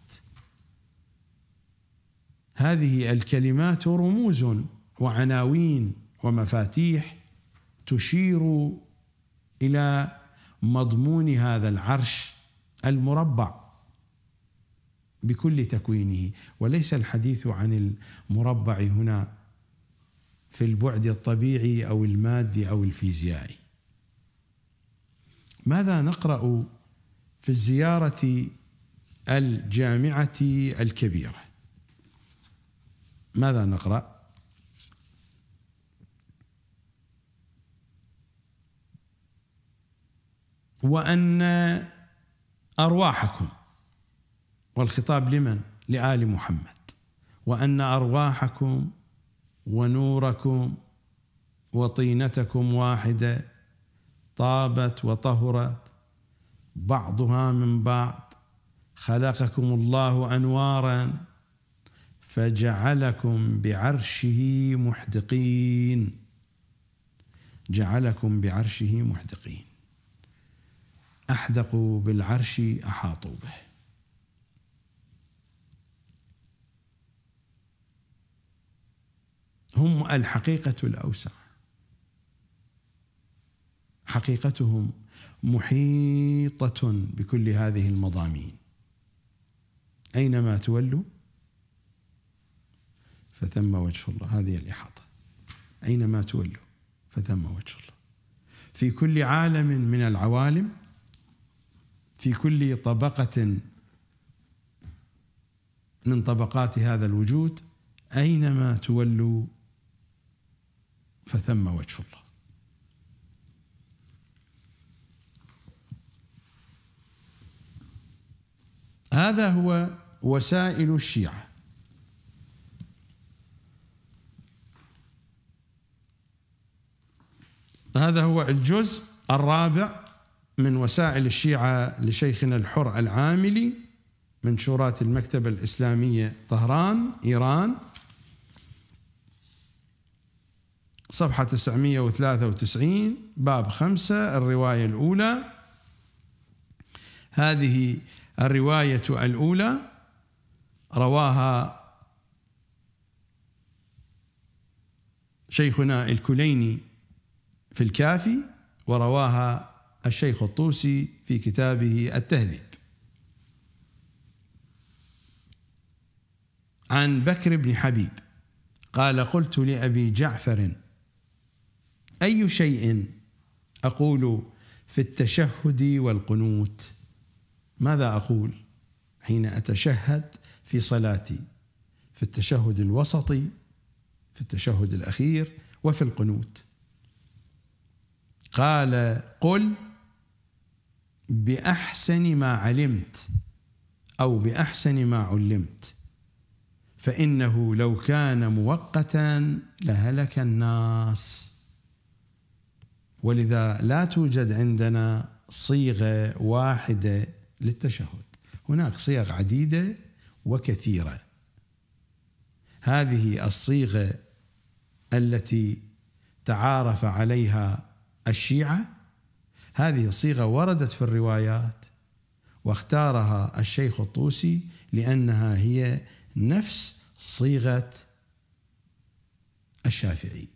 Speaker 1: هذه الكلمات رموز وعناوين ومفاتيح تشير إلى مضمون هذا العرش المربع بكل تكوينه. وليس الحديث عن المربع هنا في البعد الطبيعي أو المادي أو الفيزيائي. ماذا نقرأ في الزيارة الجامعة الكبيرة؟ ماذا نقرأ وأن أرواحكم والخطاب لمن؟ لآل محمد وأن أرواحكم ونوركم وطينتكم واحدة طابت وطهرت بعضها من بعض خلقكم الله أنوارا فجعلكم بعرشه محدقين. جعلكم بعرشه محدقين. أحدقوا بالعرش أحاطوا به. هم الحقيقة الأوسع. حقيقتهم محيطة بكل هذه المضامين. أينما تولوا؟ فثم وجه الله. هذه الإحاطة. أينما تولوا فثم وجه الله. في كل عالم من العوالم في كل طبقة من طبقات هذا الوجود أينما تولوا فثم وجه الله. هذا هو وسائل الشيعة. هذا هو الجزء الرابع من وسائل الشيعة لشيخنا الحر العاملي منشورات المكتبة الإسلامية طهران إيران. صفحة 993 باب خمسة الرواية الأولى. هذه الرواية الأولى رواها شيخنا الكليني في الكافي ورواها الشيخ الطوسي في كتابه التهذيب. عن بكر بن حبيب قال قلت لأبي جعفر أي شيء أقول في التشهد والقنوت؟ ماذا أقول حين أتشهد في صلاتي؟ في التشهد الوسطي في التشهد الأخير وفي القنوت. قال قل بأحسن ما علمت أو بأحسن ما علمت فإنه لو كان مؤقتا لهلك الناس. ولذا لا توجد عندنا صيغة واحدة للتشهد. هناك صيغ عديدة وكثيرة. هذه الصيغة التي تعارف عليها الشيعة. هذه الصيغه وردت في الروايات واختارها الشيخ الطوسي لأنها هي نفس صيغة الشافعي.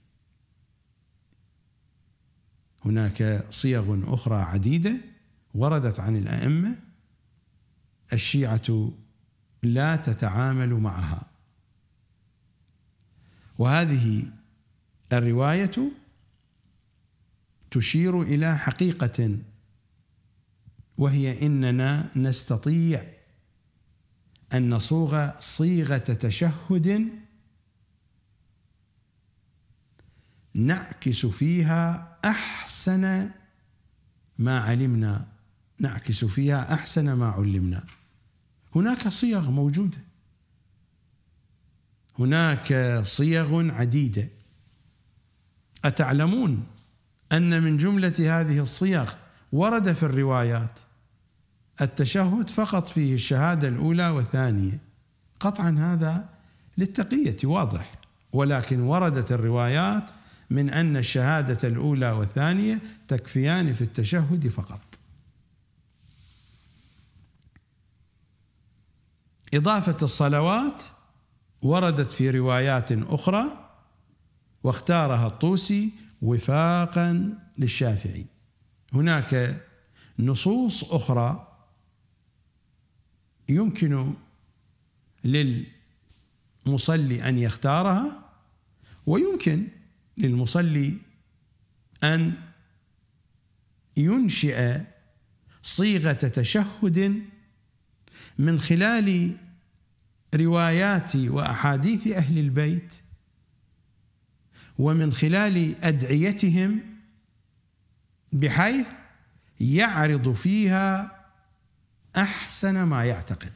Speaker 1: هناك صيغ أخرى عديدة وردت عن الأئمة. الشيعة لا تتعامل معها. وهذه الرواية تشير إلى حقيقة وهي إننا نستطيع أن نصوغ صيغة تشهد نعكس فيها أحسن ما علمنا نعكس فيها أحسن ما علمنا. هناك صيغ موجودة. هناك صيغ عديدة. أتعلمون أن من جملة هذه الصيغ ورد في الروايات التشهد فقط فيه الشهادة الأولى والثانية. قطعا هذا للتقية واضح. ولكن وردت الروايات من أن الشهادة الأولى والثانية تكفيان في التشهد فقط. إضافة الصلوات وردت في روايات أخرى واختارها الطوسي وفاقا للشافعي. هناك نصوص أخرى يمكن للمصلي أن يختارها ويمكن للمصلي أن ينشئ صيغة تشهد من خلال روايات وأحاديث أهل البيت ومن خلال أدعيتهم بحيث يعرض فيها أحسن ما يعتقد.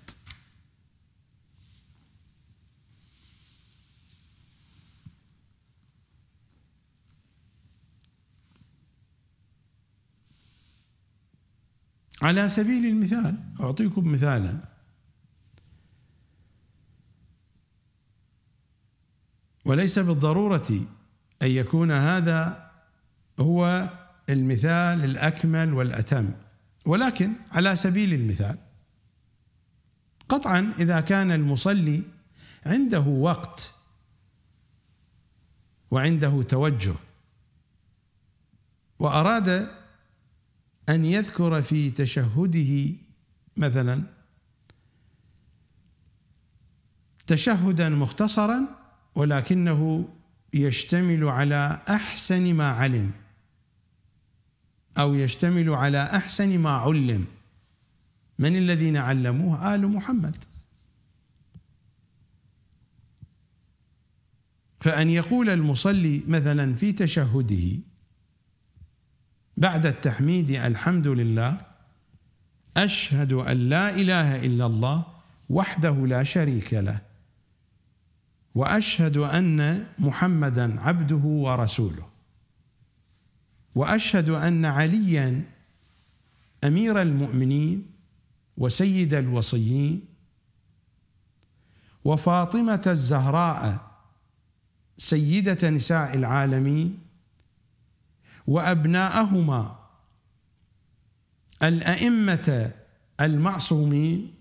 Speaker 1: على سبيل المثال أعطيكم مثالا. وليس بالضرورة أن يكون هذا هو المثال الأكمل والأتم. ولكن على سبيل المثال قطعا إذا كان المصلي عنده وقت وعنده توجه وأراد أن يذكر في تشهده مثلا تشهدا مختصرا ولكنه يشتمل على أحسن ما علم. أو يشتمل على أحسن ما علم. من الذين علموه؟ آل محمد. فأن يقول المصلي مثلا في تشهده بعد التحميد الحمد لله أشهد أن لا إله إلا الله وحده لا شريك له. وأشهد أن محمدا عبده ورسوله. وأشهد أن عليا أمير المؤمنين وسيد الوصيين وفاطمة الزهراء سيدة نساء العالمين وأبناءهما الأئمة المعصومين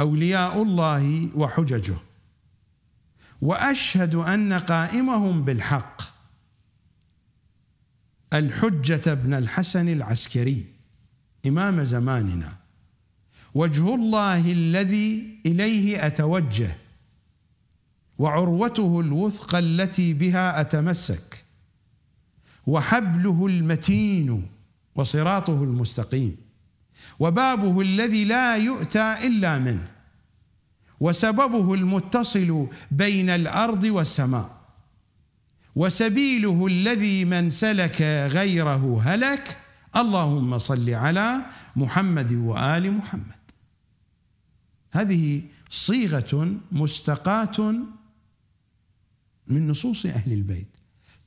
Speaker 1: أولياء الله وحججه. وأشهد أن قائمهم بالحق. الحجة بن الحسن العسكري إمام زماننا. وجه الله الذي إليه أتوجه وعروته الوثقى التي بها أتمسك وحبله المتين وصراطه المستقيم وبابه الذي لا يؤتى إلا منه. وسببه المتصل بين الأرض والسماء. وسبيله الذي من سلك غيره هلك. اللهم صل على محمد وآل محمد. هذه صيغة مستقاة من نصوص أهل البيت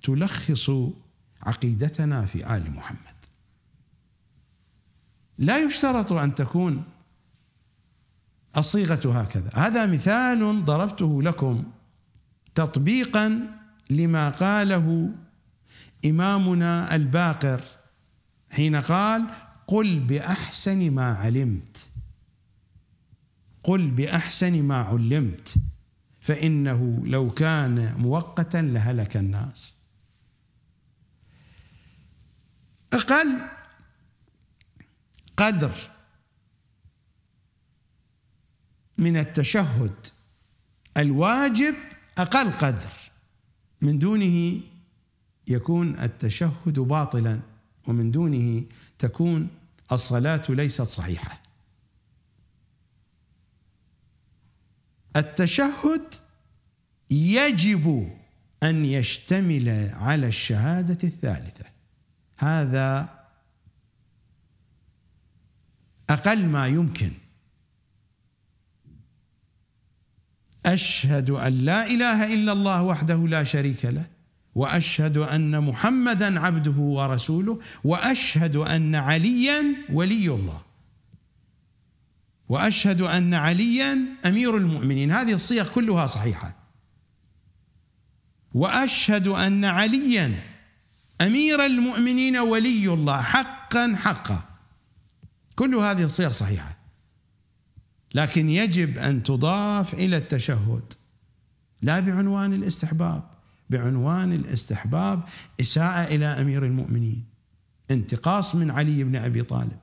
Speaker 1: تلخص عقيدتنا في آل محمد. لا يشترط أن تكون الصيغة هكذا. هذا مثال ضربته لكم تطبيقا لما قاله إمامنا الباقر حين قال قل بأحسن ما علمت قل بأحسن ما علمت فإنه لو كان مؤقتا لهلك الناس أقل قدر من التشهد الواجب أقل قدر. من دونه يكون التشهد باطلا ومن دونه تكون الصلاة ليست صحيحة. التشهد يجب أن يشتمل على الشهادة الثالثة. هذا أقل ما يمكن. أشهد أن لا إله إلا الله وحده لا شريك له وأشهد أن محمدا عبده ورسوله وأشهد أن عليا ولي الله. وأشهد أن عليا أمير المؤمنين. هذه الصيغ كلها صحيحة. وأشهد أن عليا أمير المؤمنين ولي الله حقا حقا. كل هذه الصيغ صحيحة. لكن يجب أن تضاف إلى التشهد لا بعنوان الاستحباب. بعنوان الاستحباب إساءة إلى أمير المؤمنين. انتقاص من علي بن أبي طالب.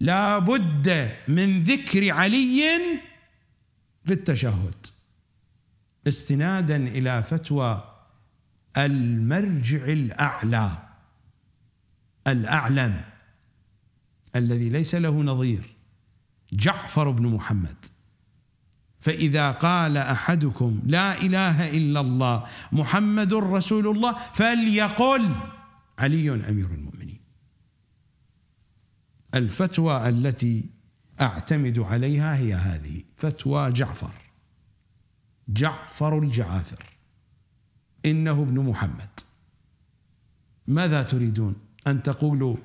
Speaker 1: لا بد من ذكر علي في التشهد. استنادا إلى فتوى المرجع الأعلى. الأعلم. الذي ليس له نظير جعفر بن محمد. فإذا قال أحدكم لا إله إلا الله محمد رسول الله فليقل علي أمير المؤمنين. الفتوى التي أعتمد عليها هي هذه فتوى جعفر جعفر الجعافر. إنه ابن محمد. ماذا تريدون أن تقولوا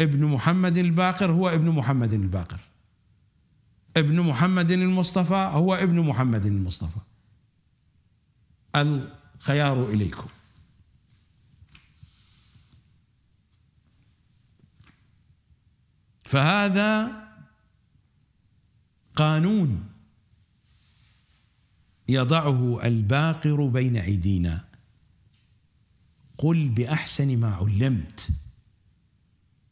Speaker 1: ابن محمد الباقر هو ابن محمد الباقر. ابن محمد المصطفى هو ابن محمد المصطفى. الخيار إليكم. فهذا قانون يضعه الباقر بين أيدينا. قل بأحسن ما علمت.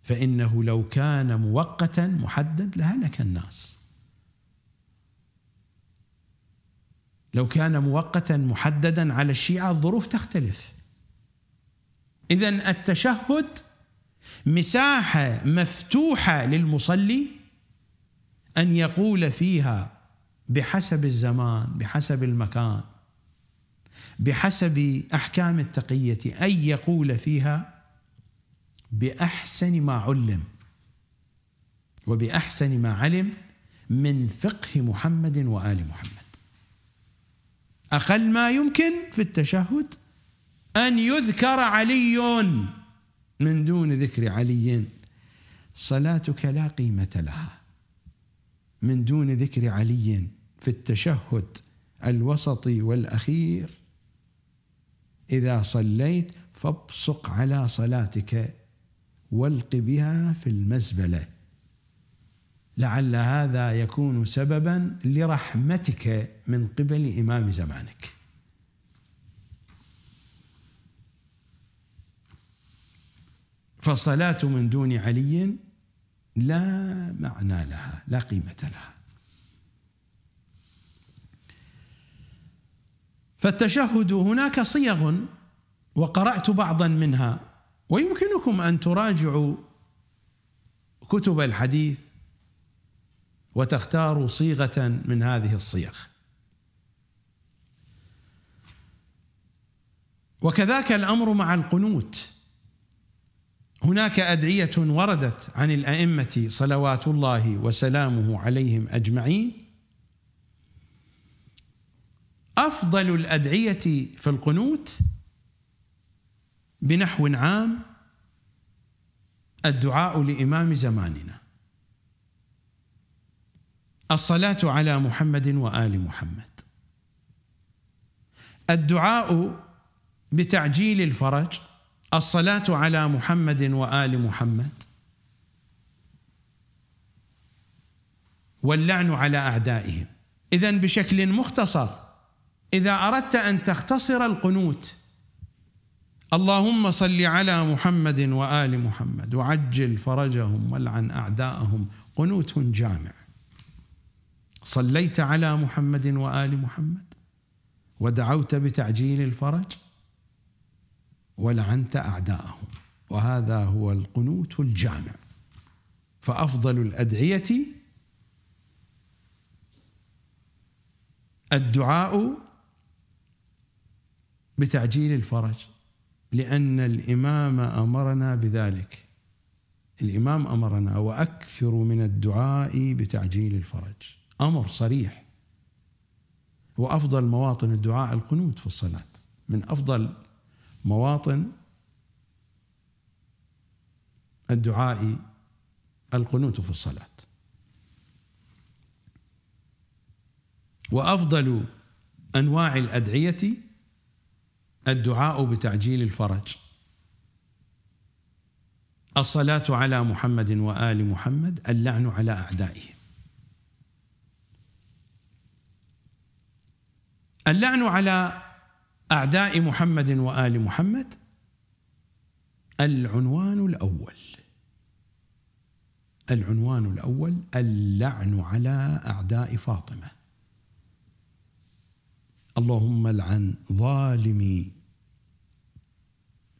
Speaker 1: فإنه لو كان مؤقتا محدد لهلك الناس. لو كان مؤقتا محددا على الشيعة الظروف تختلف. اذا التشهد مساحة مفتوحة للمصلي أن يقول فيها بحسب الزمان بحسب المكان بحسب أحكام التقية أن يقول فيها بأحسن ما علم وبأحسن ما علم من فقه محمد وآل محمد. أقل ما يمكن في التشهد أن يذكر علي من دون ذكر علي. صلاتك لا قيمة لها من دون ذكر علي في التشهد الوسطي والأخير. إذا صليت فابصق على صلاتك والق بها في المزبلة. لعل هذا يكون سببا لرحمتك من قبل إمام زمانك. فالصلاة من دون علي لا معنى لها لا قيمة لها. فالتشهد هناك صيغ وقرأت بعضا منها. ويمكنكم أن تراجعوا كتب الحديث وتختاروا صيغة من هذه الصيغ. وكذاك الأمر مع القنوت. هناك أدعية وردت عن الأئمة صلوات الله وسلامه عليهم أجمعين. أفضل الأدعية في القنوت بنحو عام الدعاء لإمام زماننا. الصلاة على محمد وآل محمد. الدعاء بتعجيل الفرج الصلاة على محمد وآل محمد. واللعن على أعدائهم. اذا بشكل مختصر إذا أردت أن تختصر القنوت اللهم صل على محمد وآل محمد وعجل فرجهم والعن أعداءهم قنوت جامع. صليت على محمد وآل محمد ودعوت بتعجيل الفرج ولعنت أعداءهم. وهذا هو القنوت الجامع. فأفضل الأدعية الدعاء بتعجيل الفرج. لأن الإمام أمرنا بذلك. الإمام أمرنا وأكثر من الدعاء بتعجيل الفرج. أمر صريح. وأفضل مواطن الدعاء القنوت في الصلاة. من أفضل مواطن الدعاء القنوت في الصلاة. وأفضل أنواع الأدعية الدعاء بتعجيل الفرج. الصلاة على محمد وآل محمد اللعن على أعدائهم. اللعن على أعداء محمد وآل محمد العنوان الأول. العنوان الأول اللعن على أعداء فاطمة. اللهم لعن ظالمي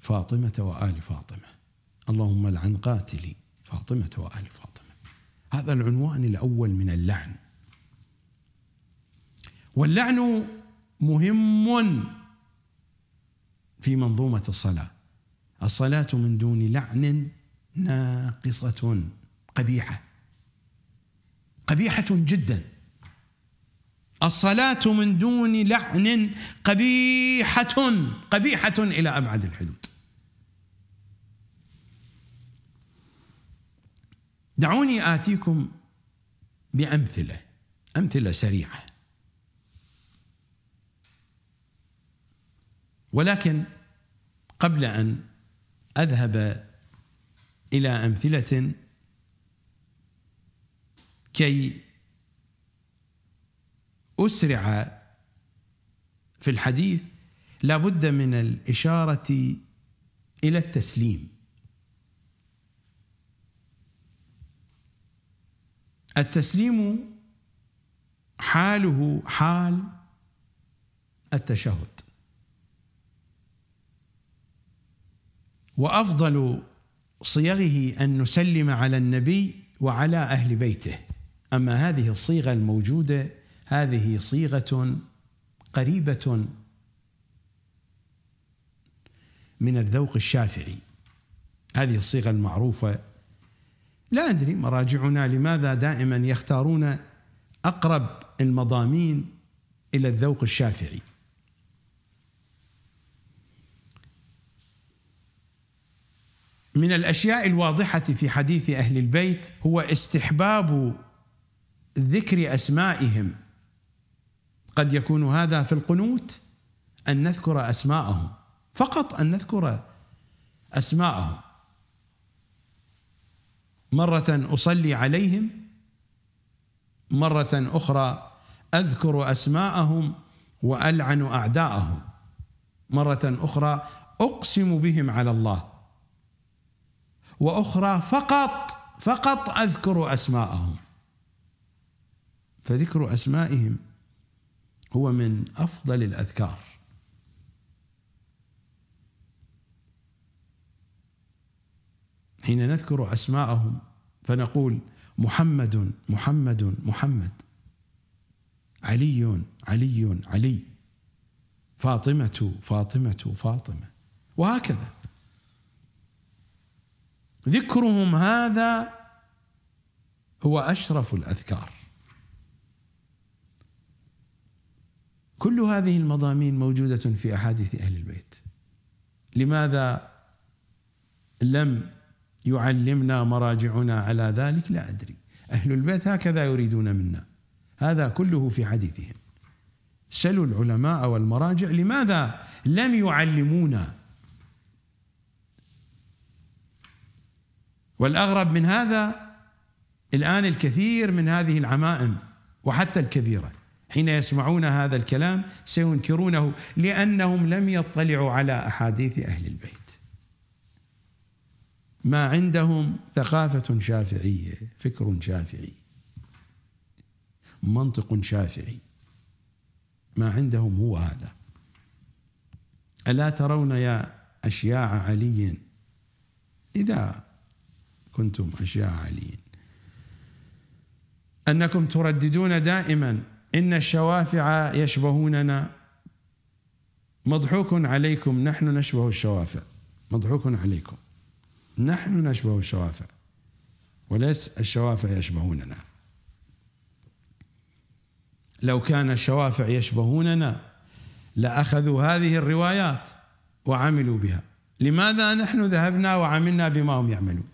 Speaker 1: فاطمة وآل فاطمة. اللهم لعن قاتلي فاطمة وآل فاطمة. هذا العنوان الأول من اللعن. واللعن مهم في منظومة الصلاة. الصلاة من دون لعن ناقصة قبيحة. قبيحة جدا. الصلاة من دون لعن قبيحة قبيحة إلى أبعد الحدود. دعوني آتيكم بأمثلة أمثلة سريعة. ولكن قبل أن أذهب إلى أمثلة كي أسرع في الحديث لا بد من الإشارة إلى التسليم. التسليم حاله حال التشهد. وأفضل صيغه أن نسلم على النبي وعلى أهل بيته. أما هذه الصيغة الموجودة هذه صيغة قريبة من الذوق الشافعي. هذه الصيغة المعروفة. لا أدري مراجعنا لماذا دائما يختارون أقرب المضامين إلى الذوق الشافعي. من الأشياء الواضحة في حديث أهل البيت هو استحباب ذكر أسمائهم. قد يكون هذا في القنوت أن نذكر اسماءهم فقط أن نذكر اسماءهم مرة أصلي عليهم مرة أخرى أذكر أسماءهم وألعن أعداءهم. مرة أخرى أقسم بهم على الله. وأخرى فقط فقط أذكر أسماءهم. فذكر أسمائهم. هو من أفضل الأذكار. حين نذكر أسماءهم فنقول محمد محمد محمد. علي علي علي. فاطمة فاطمة فاطمة. وهكذا. ذكرهم هذا هو أشرف الأذكار. كل هذه المضامين موجودة في أحاديث أهل البيت. لماذا لم يعلمنا مراجعنا على ذلك؟ لا أدري. أهل البيت هكذا يريدون منا. هذا كله في حديثهم. سلوا العلماء والمراجع. لماذا لم يعلمونا؟ والأغرب من هذا الآن الكثير من هذه العمائم وحتى الكبيرة. حين يسمعون هذا الكلام سينكرونه لأنهم لم يطلعوا على أحاديث أهل البيت. ما عندهم ثقافة شافعية فكر شافعي منطق شافعي. ما عندهم هو هذا. ألا ترون يا أشياع علي؟ إذا كنتم أشياء عليين أنكم ترددون دائما إن الشوافع يشبهوننا. مضحوك عليكم نحن نشبه الشوافع. مضحوك عليكم. نحن نشبه الشوافع. وليس الشوافع يشبهوننا. لو كان الشوافع يشبهوننا لأخذوا هذه الروايات وعملوا بها. لماذا نحن ذهبنا وعملنا بما هم يعملون؟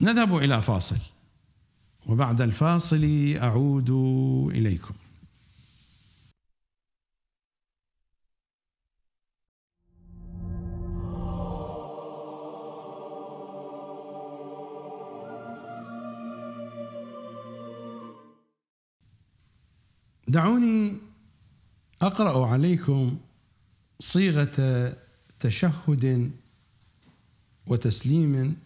Speaker 1: نذهب إلى فاصل. وبعد الفاصل أعود إليكم. دعوني أقرأ عليكم صيغة تشهد وتسليم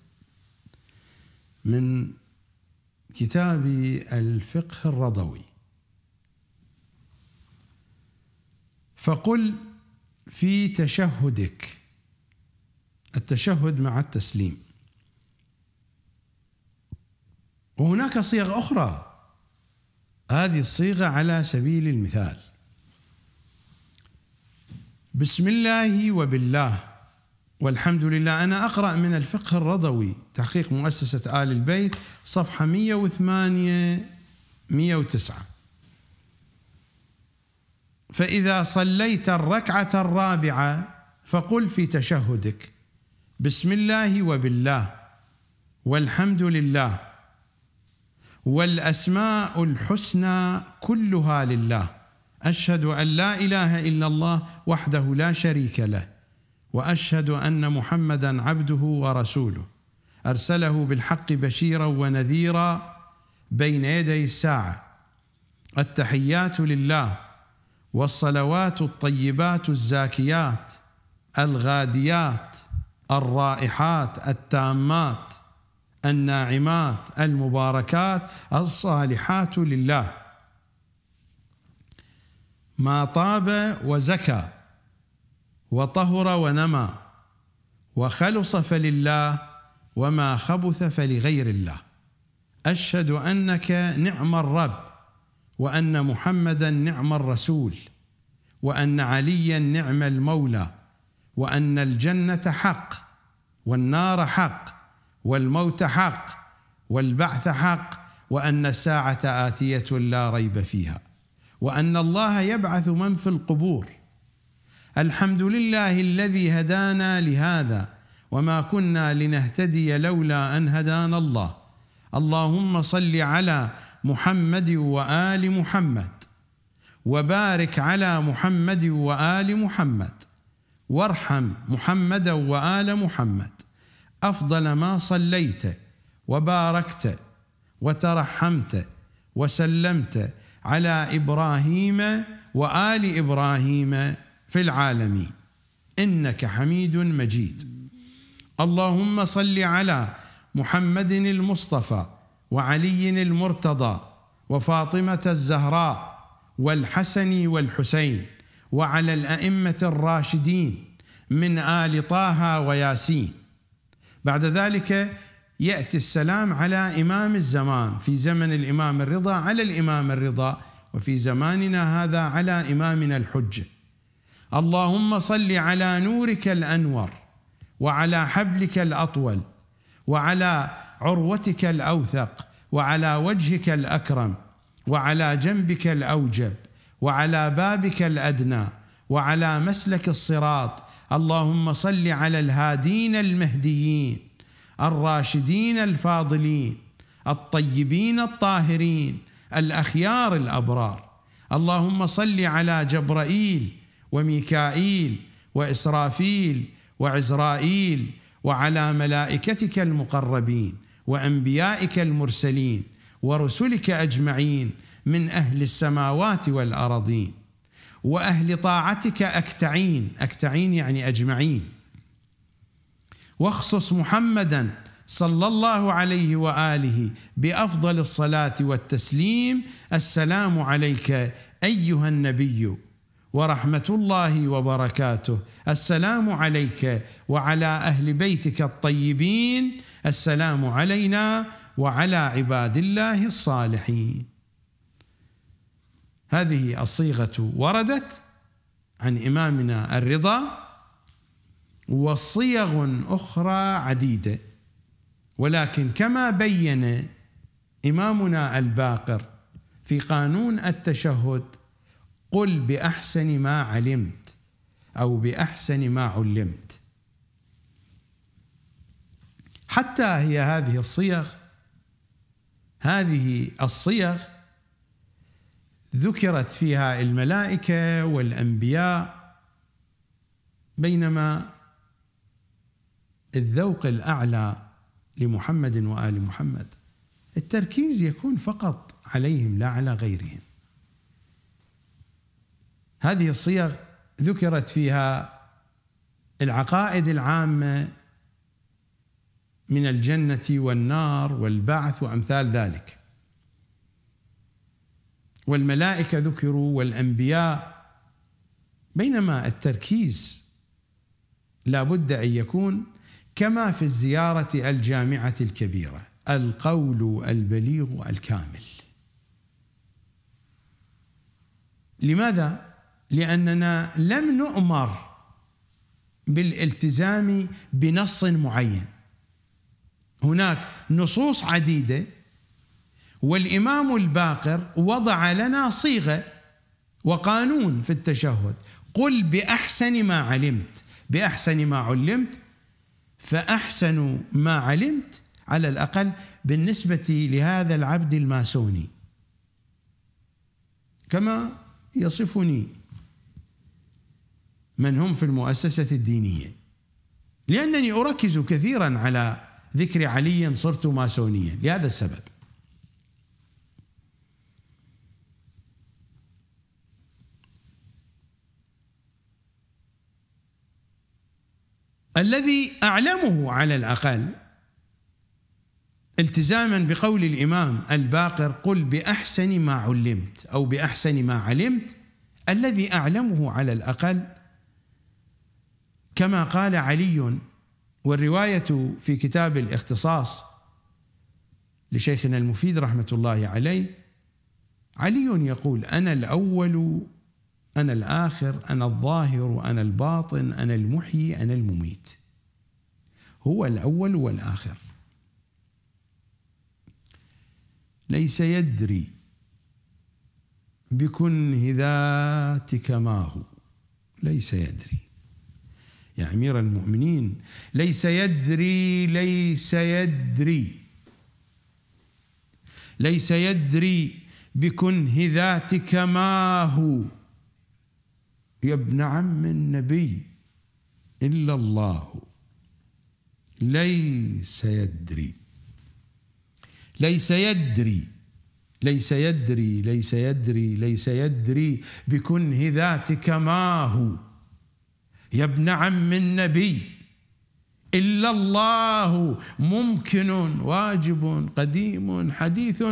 Speaker 1: من كتاب الفقه الرضوي. فقل في تشهدك التشهد مع التسليم. وهناك صيغ أخرى. هذه الصيغة على سبيل المثال. بسم الله وبالله. والحمد لله أنا أقرأ من الفقه الرضوي تحقيق مؤسسة آل البيت صفحة 108 109 فإذا صليت الركعة الرابعة فقل في تشهدك بسم الله وبالله والحمد لله والأسماء الحسنى كلها لله. أشهد أن لا إله إلا الله وحده لا شريك له. وأشهد أن محمدا عبده ورسوله. أرسله بالحق بشيرا ونذيرا بين يدي الساعة. التحيات لله والصلوات الطيبات الزاكيات الغاديات الرائحات التامات الناعمات المباركات الصالحات لله. ما طاب وزكى وطهر ونمى وخلص فلله وما خبث فلغير الله. أشهد أنك نعم الرب وأن محمدا نعم الرسول وأن عليا نعم المولى وأن الجنة حق والنار حق والموت حق والبعث حق وأن الساعة آتية لا ريب فيها وأن الله يبعث من في القبور. الحمد لله الذي هدانا لهذا وما كنا لنهتدي لولا أن هدانا الله. اللهم صل على محمد وآل محمد وبارك على محمد وآل محمد وارحم محمدا وآل محمد. أفضل ما صليت وباركت وترحمت وسلمت على إبراهيم وآل إبراهيم في العالمين إنك حميد مجيد. اللهم صل على محمد المصطفى وعلي المرتضى وفاطمة الزهراء والحسن والحسين وعلى الأئمة الراشدين من آل طه وياسين. بعد ذلك يأتي السلام على إمام الزمان. في زمن الإمام الرضا على الإمام الرضا وفي زماننا هذا على إمامنا الحجه اللهم صل على نورك الأنور وعلى حبلك الأطول وعلى عروتك الأوثق وعلى وجهك الأكرم وعلى جنبك الأوجب وعلى بابك الأدنى وعلى مسلك الصراط اللهم صل على الهادين المهديين الراشدين الفاضلين الطيبين الطاهرين الأخيار الأبرار. اللهم صل على جبرائيل وميكائيل وإسرافيل وعزرائيل وعلى ملائكتك المقربين وأنبيائك المرسلين ورسلك أجمعين من أهل السماوات والأرضين وأهل طاعتك أكتعين. أكتعين يعني أجمعين. واخصص محمدا صلى الله عليه وآله بأفضل الصلاة والتسليم. السلام عليك أيها النبي. ورحمة الله وبركاته. السلام عليك وعلى أهل بيتك الطيبين. السلام علينا وعلى عباد الله الصالحين. هذه الصيغة وردت عن إمامنا الرضا وصيغ أخرى عديدة. ولكن كما بين إمامنا الباقر في قانون التشهد قل بأحسن ما علمت أو بأحسن ما علمت. حتى هي هذه الصيغ هذه الصيغ ذكرت فيها الملائكة والأنبياء بينما الذوق الأعلى لمحمد وآل محمد. التركيز يكون فقط عليهم لا على غيرهم. هذه الصيغ ذكرت فيها العقائد العامة من الجنة والنار والبعث وأمثال ذلك. والملائكة ذكروا والأنبياء بينما التركيز لا بد أن يكون كما في الزيارة الجامعة الكبيرة القول البليغ الكامل. لماذا؟ لأننا لم نؤمر بالالتزام بنص معين. هناك نصوص عديدة والإمام الباقر وضع لنا صيغة وقانون في التشهد. قل بأحسن ما علمت بأحسن ما علمت فأحسن ما علمت على الأقل بالنسبة لهذا العبد الماسوني. كما يصفني من هم في المؤسسة الدينية. لأنني أركز كثيرا على ذكر علي صرت ماسونيا لهذا السبب. الذي أعلمه على الأقل التزاما بقول الإمام الباقر قل بأحسن ما علمت أو بأحسن ما علمت الذي أعلمه على الأقل كما قال علي والرواية في كتاب الاختصاص لشيخنا المفيد رحمة الله عليه علي يقول أنا الأول أنا الآخر أنا الظاهر أنا الباطن أنا المحيي أنا المميت. هو الأول والآخر. ليس يدري بكنه ذاتك ما هو. ليس يدري. يا أمير المؤمنين. ليس يدري ليس يدري. ليس يدري بكنه ذاتك ما هو. يا ابن عم النبي إلا الله. ليس يدري. ليس يدري. ليس يدري ليس يدري ليس يدري بكنه ذاتك ما هو. يا ابن عم النبي إلا الله ممكن واجب قديم حديث.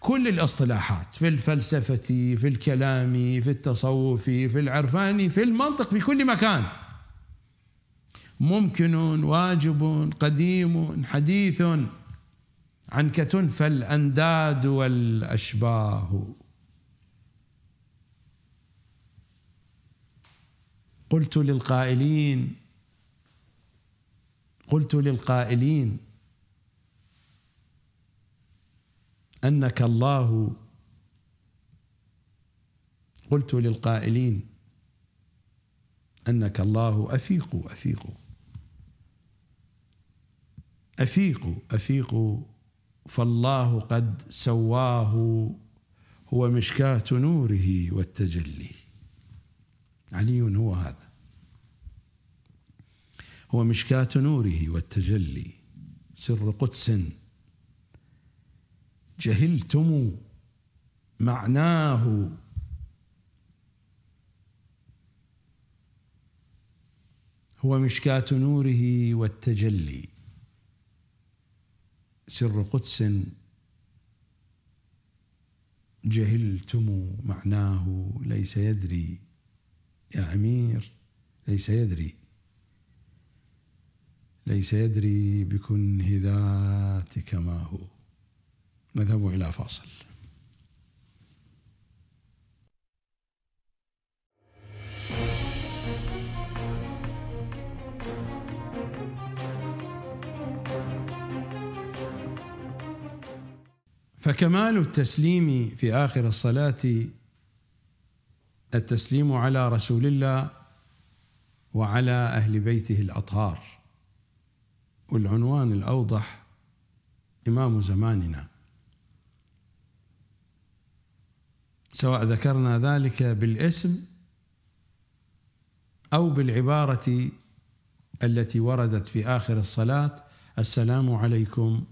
Speaker 1: كل الاصطلاحات في الفلسفة في الكلام في التصوف في العرفان في المنطق في كل مكان. ممكن واجب قديم حديث. عنك تنفى الأنداد والأشباه. قلت للقائلين. قلت للقائلين أنك الله. قلت للقائلين أنك الله. افيقوا افيقوا افيقوا افيقوا فالله قد سواه. هو مشكاة نوره والتجلي. علي هو هذا. هو مشكاة نوره والتجلي سر قدس. جهلتم معناه. هو مشكاة نوره والتجلي سر قدس. جهلتم معناه ليس يدري. يا أمير ليس يدري. ليس يدري بكنه ذاتك ما هو. نذهب إلى فاصل. فكمال التسليم في آخر الصلاة التسليم على رسول الله وعلى أهل بيته الأطهار. والعنوان الأوضح إمام زماننا. سواء ذكرنا ذلك بالاسم أو بالعبارة التي وردت في آخر الصلاة السلام عليكم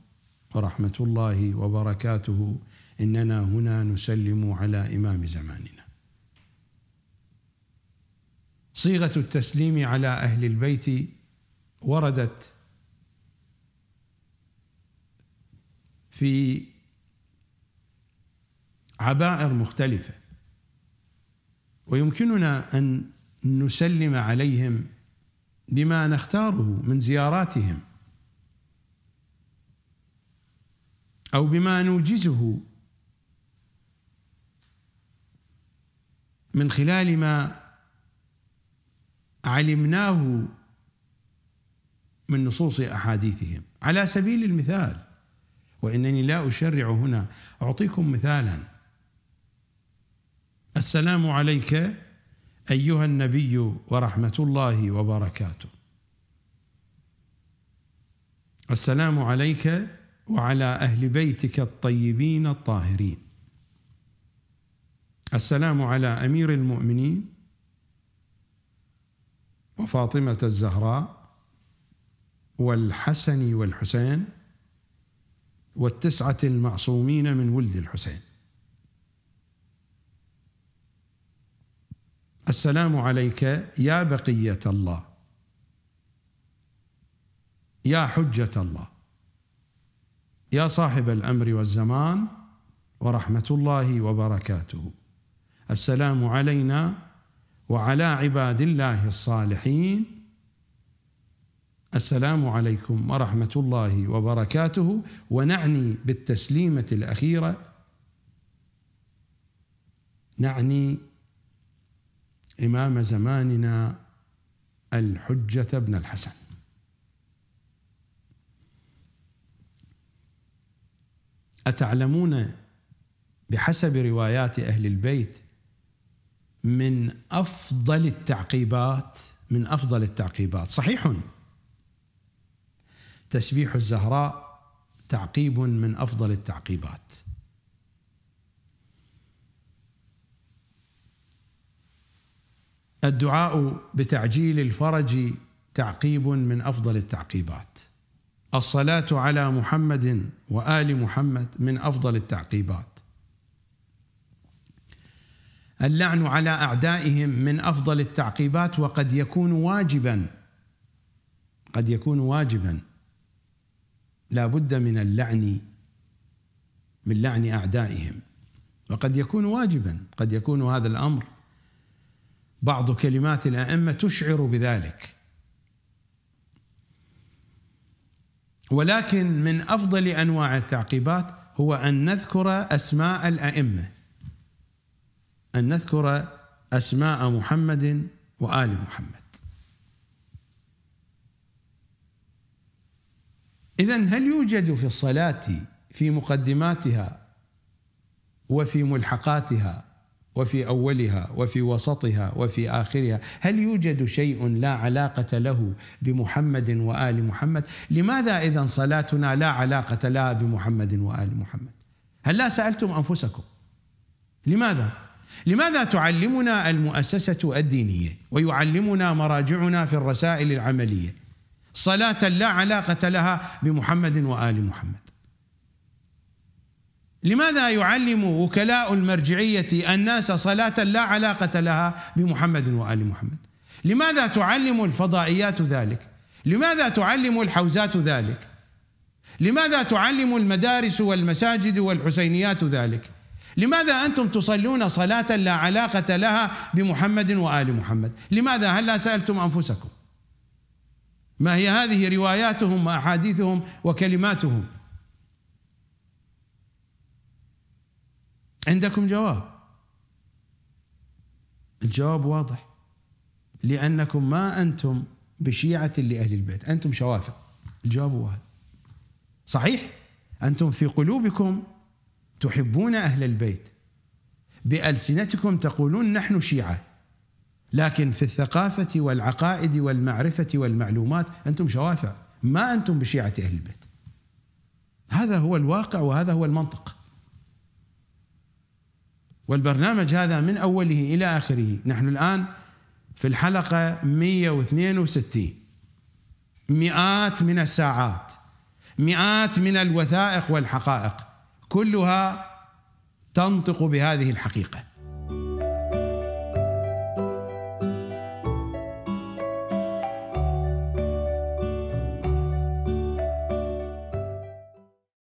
Speaker 1: ورحمة الله وبركاته. إننا هنا نسلم على إمام زماننا. صيغة التسليم على أهل البيت وردت في عبائر مختلفة. ويمكننا أن نسلم عليهم بما نختاره من زياراتهم أو بما نوجزه من خلال ما علمناه من نصوص أحاديثهم. على سبيل المثال وإنني لا أشرع هنا أعطيكم مثالا. السلام عليك أيها النبي ورحمة الله وبركاته. السلام عليك وعلى أهل بيتك الطيبين الطاهرين. السلام على أمير المؤمنين وفاطمة الزهراء والحسن والحسين والتسعة المعصومين من ولد الحسين. السلام عليك يا بقية الله يا حجة الله يا صاحب الأمر والزمان ورحمة الله وبركاته. السلام علينا وعلى عباد الله الصالحين. السلام عليكم ورحمة الله وبركاته. ونعني بالتسليمة الأخيرة. نعني إمام زماننا الحجة بن الحسن. أتعلمون بحسب روايات أهل البيت من أفضل التعقيبات من أفضل التعقيبات. صحيح؟ تسبيح الزهراء تعقيب من أفضل التعقيبات. الدعاء بتعجيل الفرج تعقيب من أفضل التعقيبات. الصلاة على محمد وآل محمد من أفضل التعقيبات. اللعن على أعدائهم من أفضل التعقيبات وقد يكون واجبا. قد يكون واجبا. لا بد من اللعن من لعن أعدائهم. وقد يكون واجبا. قد يكون هذا الأمر. بعض كلمات الأئمة تشعر بذلك. ولكن من أفضل أنواع التعقيبات هو أن نذكر أسماء الأئمة. أن نذكر أسماء محمد وآل محمد. اذا هل يوجد في الصلاة في مقدماتها وفي ملحقاتها وفي أولها وفي وسطها وفي آخرها هل يوجد شيء لا علاقة له بمحمد وآل محمد؟ لماذا اذا صلاتنا لا علاقة لها بمحمد وآل محمد؟ هل لا سألتم أنفسكم؟ لماذا؟ لماذا تعلمنا المؤسسة الدينية ويعلمنا مراجعنا في الرسائل العملية؟ صلاة لا علاقة لها بمحمد وآل محمد. لماذا يعلم وكلاء المرجعية الناس صلاة لا علاقة لها بمحمد وآل محمد؟ لماذا تعلم الفضائيات ذلك؟ لماذا تعلم الحوزات ذلك؟ لماذا تعلم المدارس والمساجد والحسينيات ذلك؟ لماذا أنتم تصلون صلاة لا علاقة لها بمحمد وآل محمد؟ لماذا؟ هل لا سألتم أنفسكم؟ ما هي هذه رواياتهم وأحاديثهم وكلماتهم؟ عندكم جواب؟ الجواب واضح. لأنكم ما أنتم بشيعة لأهل البيت. أنتم شوافع. الجواب هو هذا صحيح؟ أنتم في قلوبكم تحبون أهل البيت. بألسنتكم تقولون نحن شيعة. لكن في الثقافة والعقائد والمعرفة والمعلومات أنتم شوافع ما أنتم بشيعة أهل البيت. هذا هو الواقع وهذا هو المنطق. والبرنامج هذا من أوله إلى آخره. نحن الآن في الحلقة 162 مئات من الساعات مئات من الوثائق والحقائق. كلها تنطق بهذه الحقيقة.